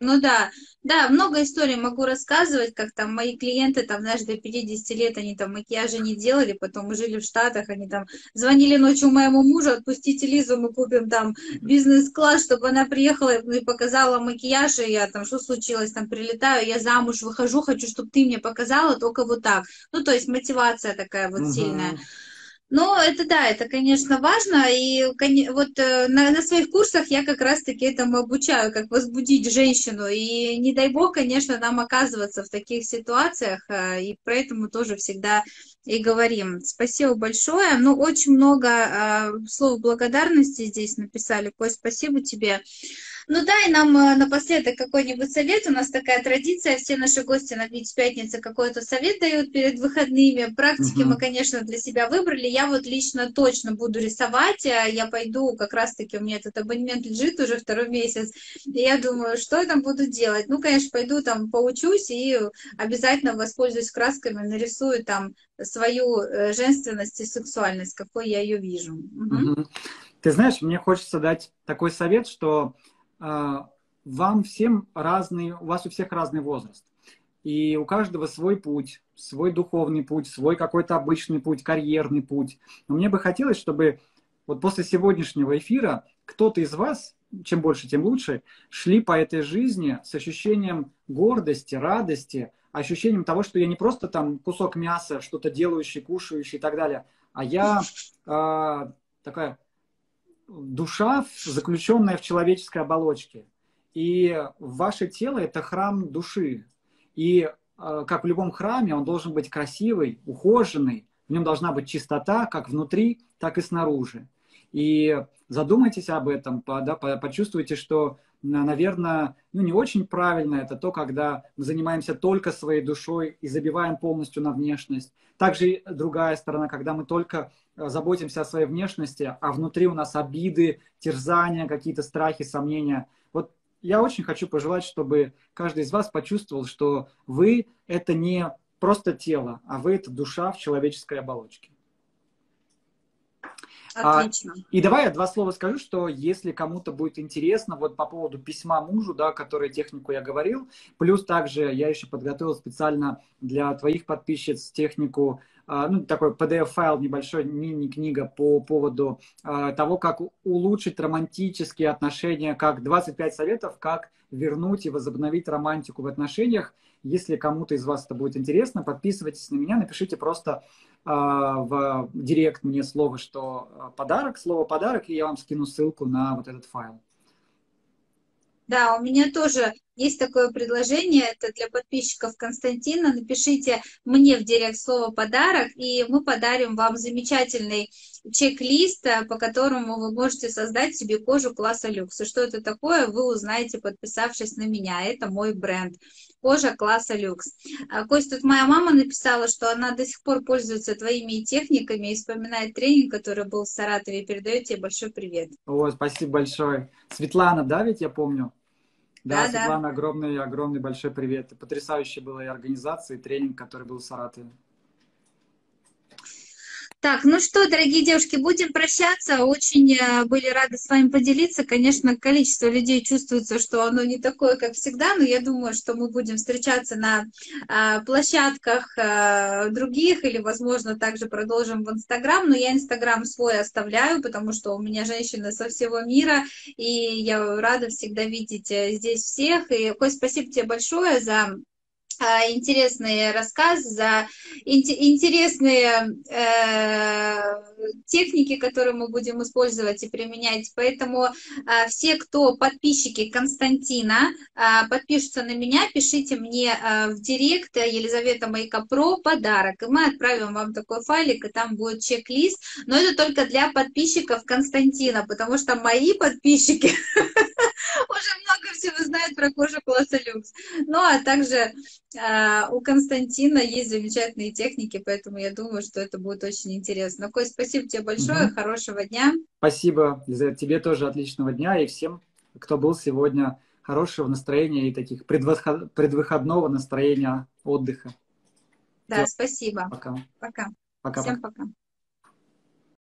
Ну да, да, много историй могу рассказывать, как там мои клиенты, там, знаешь, до 50 лет они там макияжа не делали, потом мы жили в Штатах, они там звонили ночью моему мужу, отпустите Лизу, мы купим там бизнес-класс, чтобы она приехала и показала макияж, и я там, что случилось, там, прилетаю, я замуж выхожу, хочу, чтобы ты мне показала, только вот так. Ну, то есть мотивация такая вот uh-huh. сильная. Но это да, это, конечно, важно. И вот э, на, на своих курсах я как раз-таки этому обучаю, как возбудить женщину. И не дай бог, конечно, нам оказываться в таких ситуациях. Э, и поэтому тоже всегда и говорим. Спасибо большое. Ну, очень много э, слов благодарности здесь написали. Кость, спасибо тебе. Ну дай нам э, напоследок какой-нибудь совет. У нас такая традиция, все наши гости на Бить пятницы какой-то совет дают перед выходными. Практики угу. мы, конечно, для себя выбрали. Я вот лично точно буду рисовать. Э, я пойду, как раз-таки у меня этот абонемент лежит уже второй месяц. И я думаю, что я там буду делать? Ну, конечно, пойду там поучусь и обязательно воспользуюсь красками, нарисую там свою э, женственность и сексуальность, какой я ее вижу. Угу. Ты знаешь, мне хочется дать такой совет, что вам всем разный, у вас у всех разный возраст. И у каждого свой путь, свой духовный путь, свой какой-то обычный путь, карьерный путь. Но мне бы хотелось, чтобы вот после сегодняшнего эфира кто-то из вас, чем больше, тем лучше, шли по этой жизни с ощущением гордости, радости, ощущением того, что я не просто там кусок мяса, что-то делающий, кушающий и так далее, а я э, такая душа, заключенная в человеческой оболочке. И ваше тело – это храм души. И э, как в любом храме, он должен быть красивый, ухоженный, в нем должна быть чистота как внутри, так и снаружи. И задумайтесь об этом, да, почувствуйте, что наверное, ну, не очень правильно. Это то, когда мы занимаемся только своей душой и забиваем полностью на внешность. Также другая сторона, когда мы только э, заботимся о своей внешности, а внутри у нас обиды, терзания, какие-то страхи, сомнения. Вот я очень хочу пожелать, чтобы каждый из вас почувствовал, что вы – это не просто тело, а вы – это душа в человеческой оболочке. А, Отлично. А, и давай я два слова скажу, что если кому-то будет интересно, вот по поводу письма мужу, да, который технику я говорил, плюс также я еще подготовил специально для твоих подписчиц технику а, ну, такой PDF-файл, небольшой мини-книга по поводу а, того, как улучшить романтические отношения, как 25 советов, как вернуть и возобновить романтику в отношениях. Если кому-то из вас это будет интересно, подписывайтесь на меня, напишите просто в директ мне слово, что а, подарок, слово подарок, и я вам скину ссылку на вот этот файл. Да, у меня тоже есть такое предложение, это для подписчиков Константина. Напишите мне в директ слово «подарок», и мы подарим вам замечательный чек-лист, э, по которому вы можете создать себе кожу класса люкс. И что это такое, вы узнаете, подписавшись на меня. Это мой бренд. Кожа класса люкс. А, Кость, тут моя мама написала, что она до сих пор пользуется твоими техниками и вспоминает тренинг, который был в Саратове, и передает тебе большой привет. О, спасибо большое. Светлана, да, ведь я помню? Да, да Светлана, да. огромный, огромный большой привет. Потрясающая была и организация, и тренинг, который был в Саратове. Так, ну что, дорогие девушки, будем прощаться. Очень э, были рады с вами поделиться. Конечно, количество людей чувствуется, что оно не такое, как всегда, но я думаю, что мы будем встречаться на а, площадках а, других или, возможно, также продолжим в Инстаграм. Но я Инстаграм свой оставляю, потому что у меня женщины со всего мира, и я рада всегда видеть э, здесь всех. И, Кость, спасибо тебе большое за интересные рассказы, за интересные э, техники, которые мы будем использовать и применять. Поэтому э, все, кто подписчики Константина, э, подпишутся на меня, пишите мне э, в директ Елизавета Майка про подарок. И мы отправим вам такой файлик, и там будет чек-лист. Но это только для подписчиков Константина, потому что мои подписчики уже много всего знают про кожу класса люкс. Ну, а также у Константина есть замечательные техники, поэтому я думаю, что это будет очень интересно. Кость, спасибо тебе большое, угу. хорошего дня. Спасибо, Лиза, тебе тоже отличного дня и всем, кто был сегодня, хорошего настроения и таких предвыход... предвыходного настроения отдыха. Да, Все. спасибо. Пока. Пока. Пока. Всем пока. пока.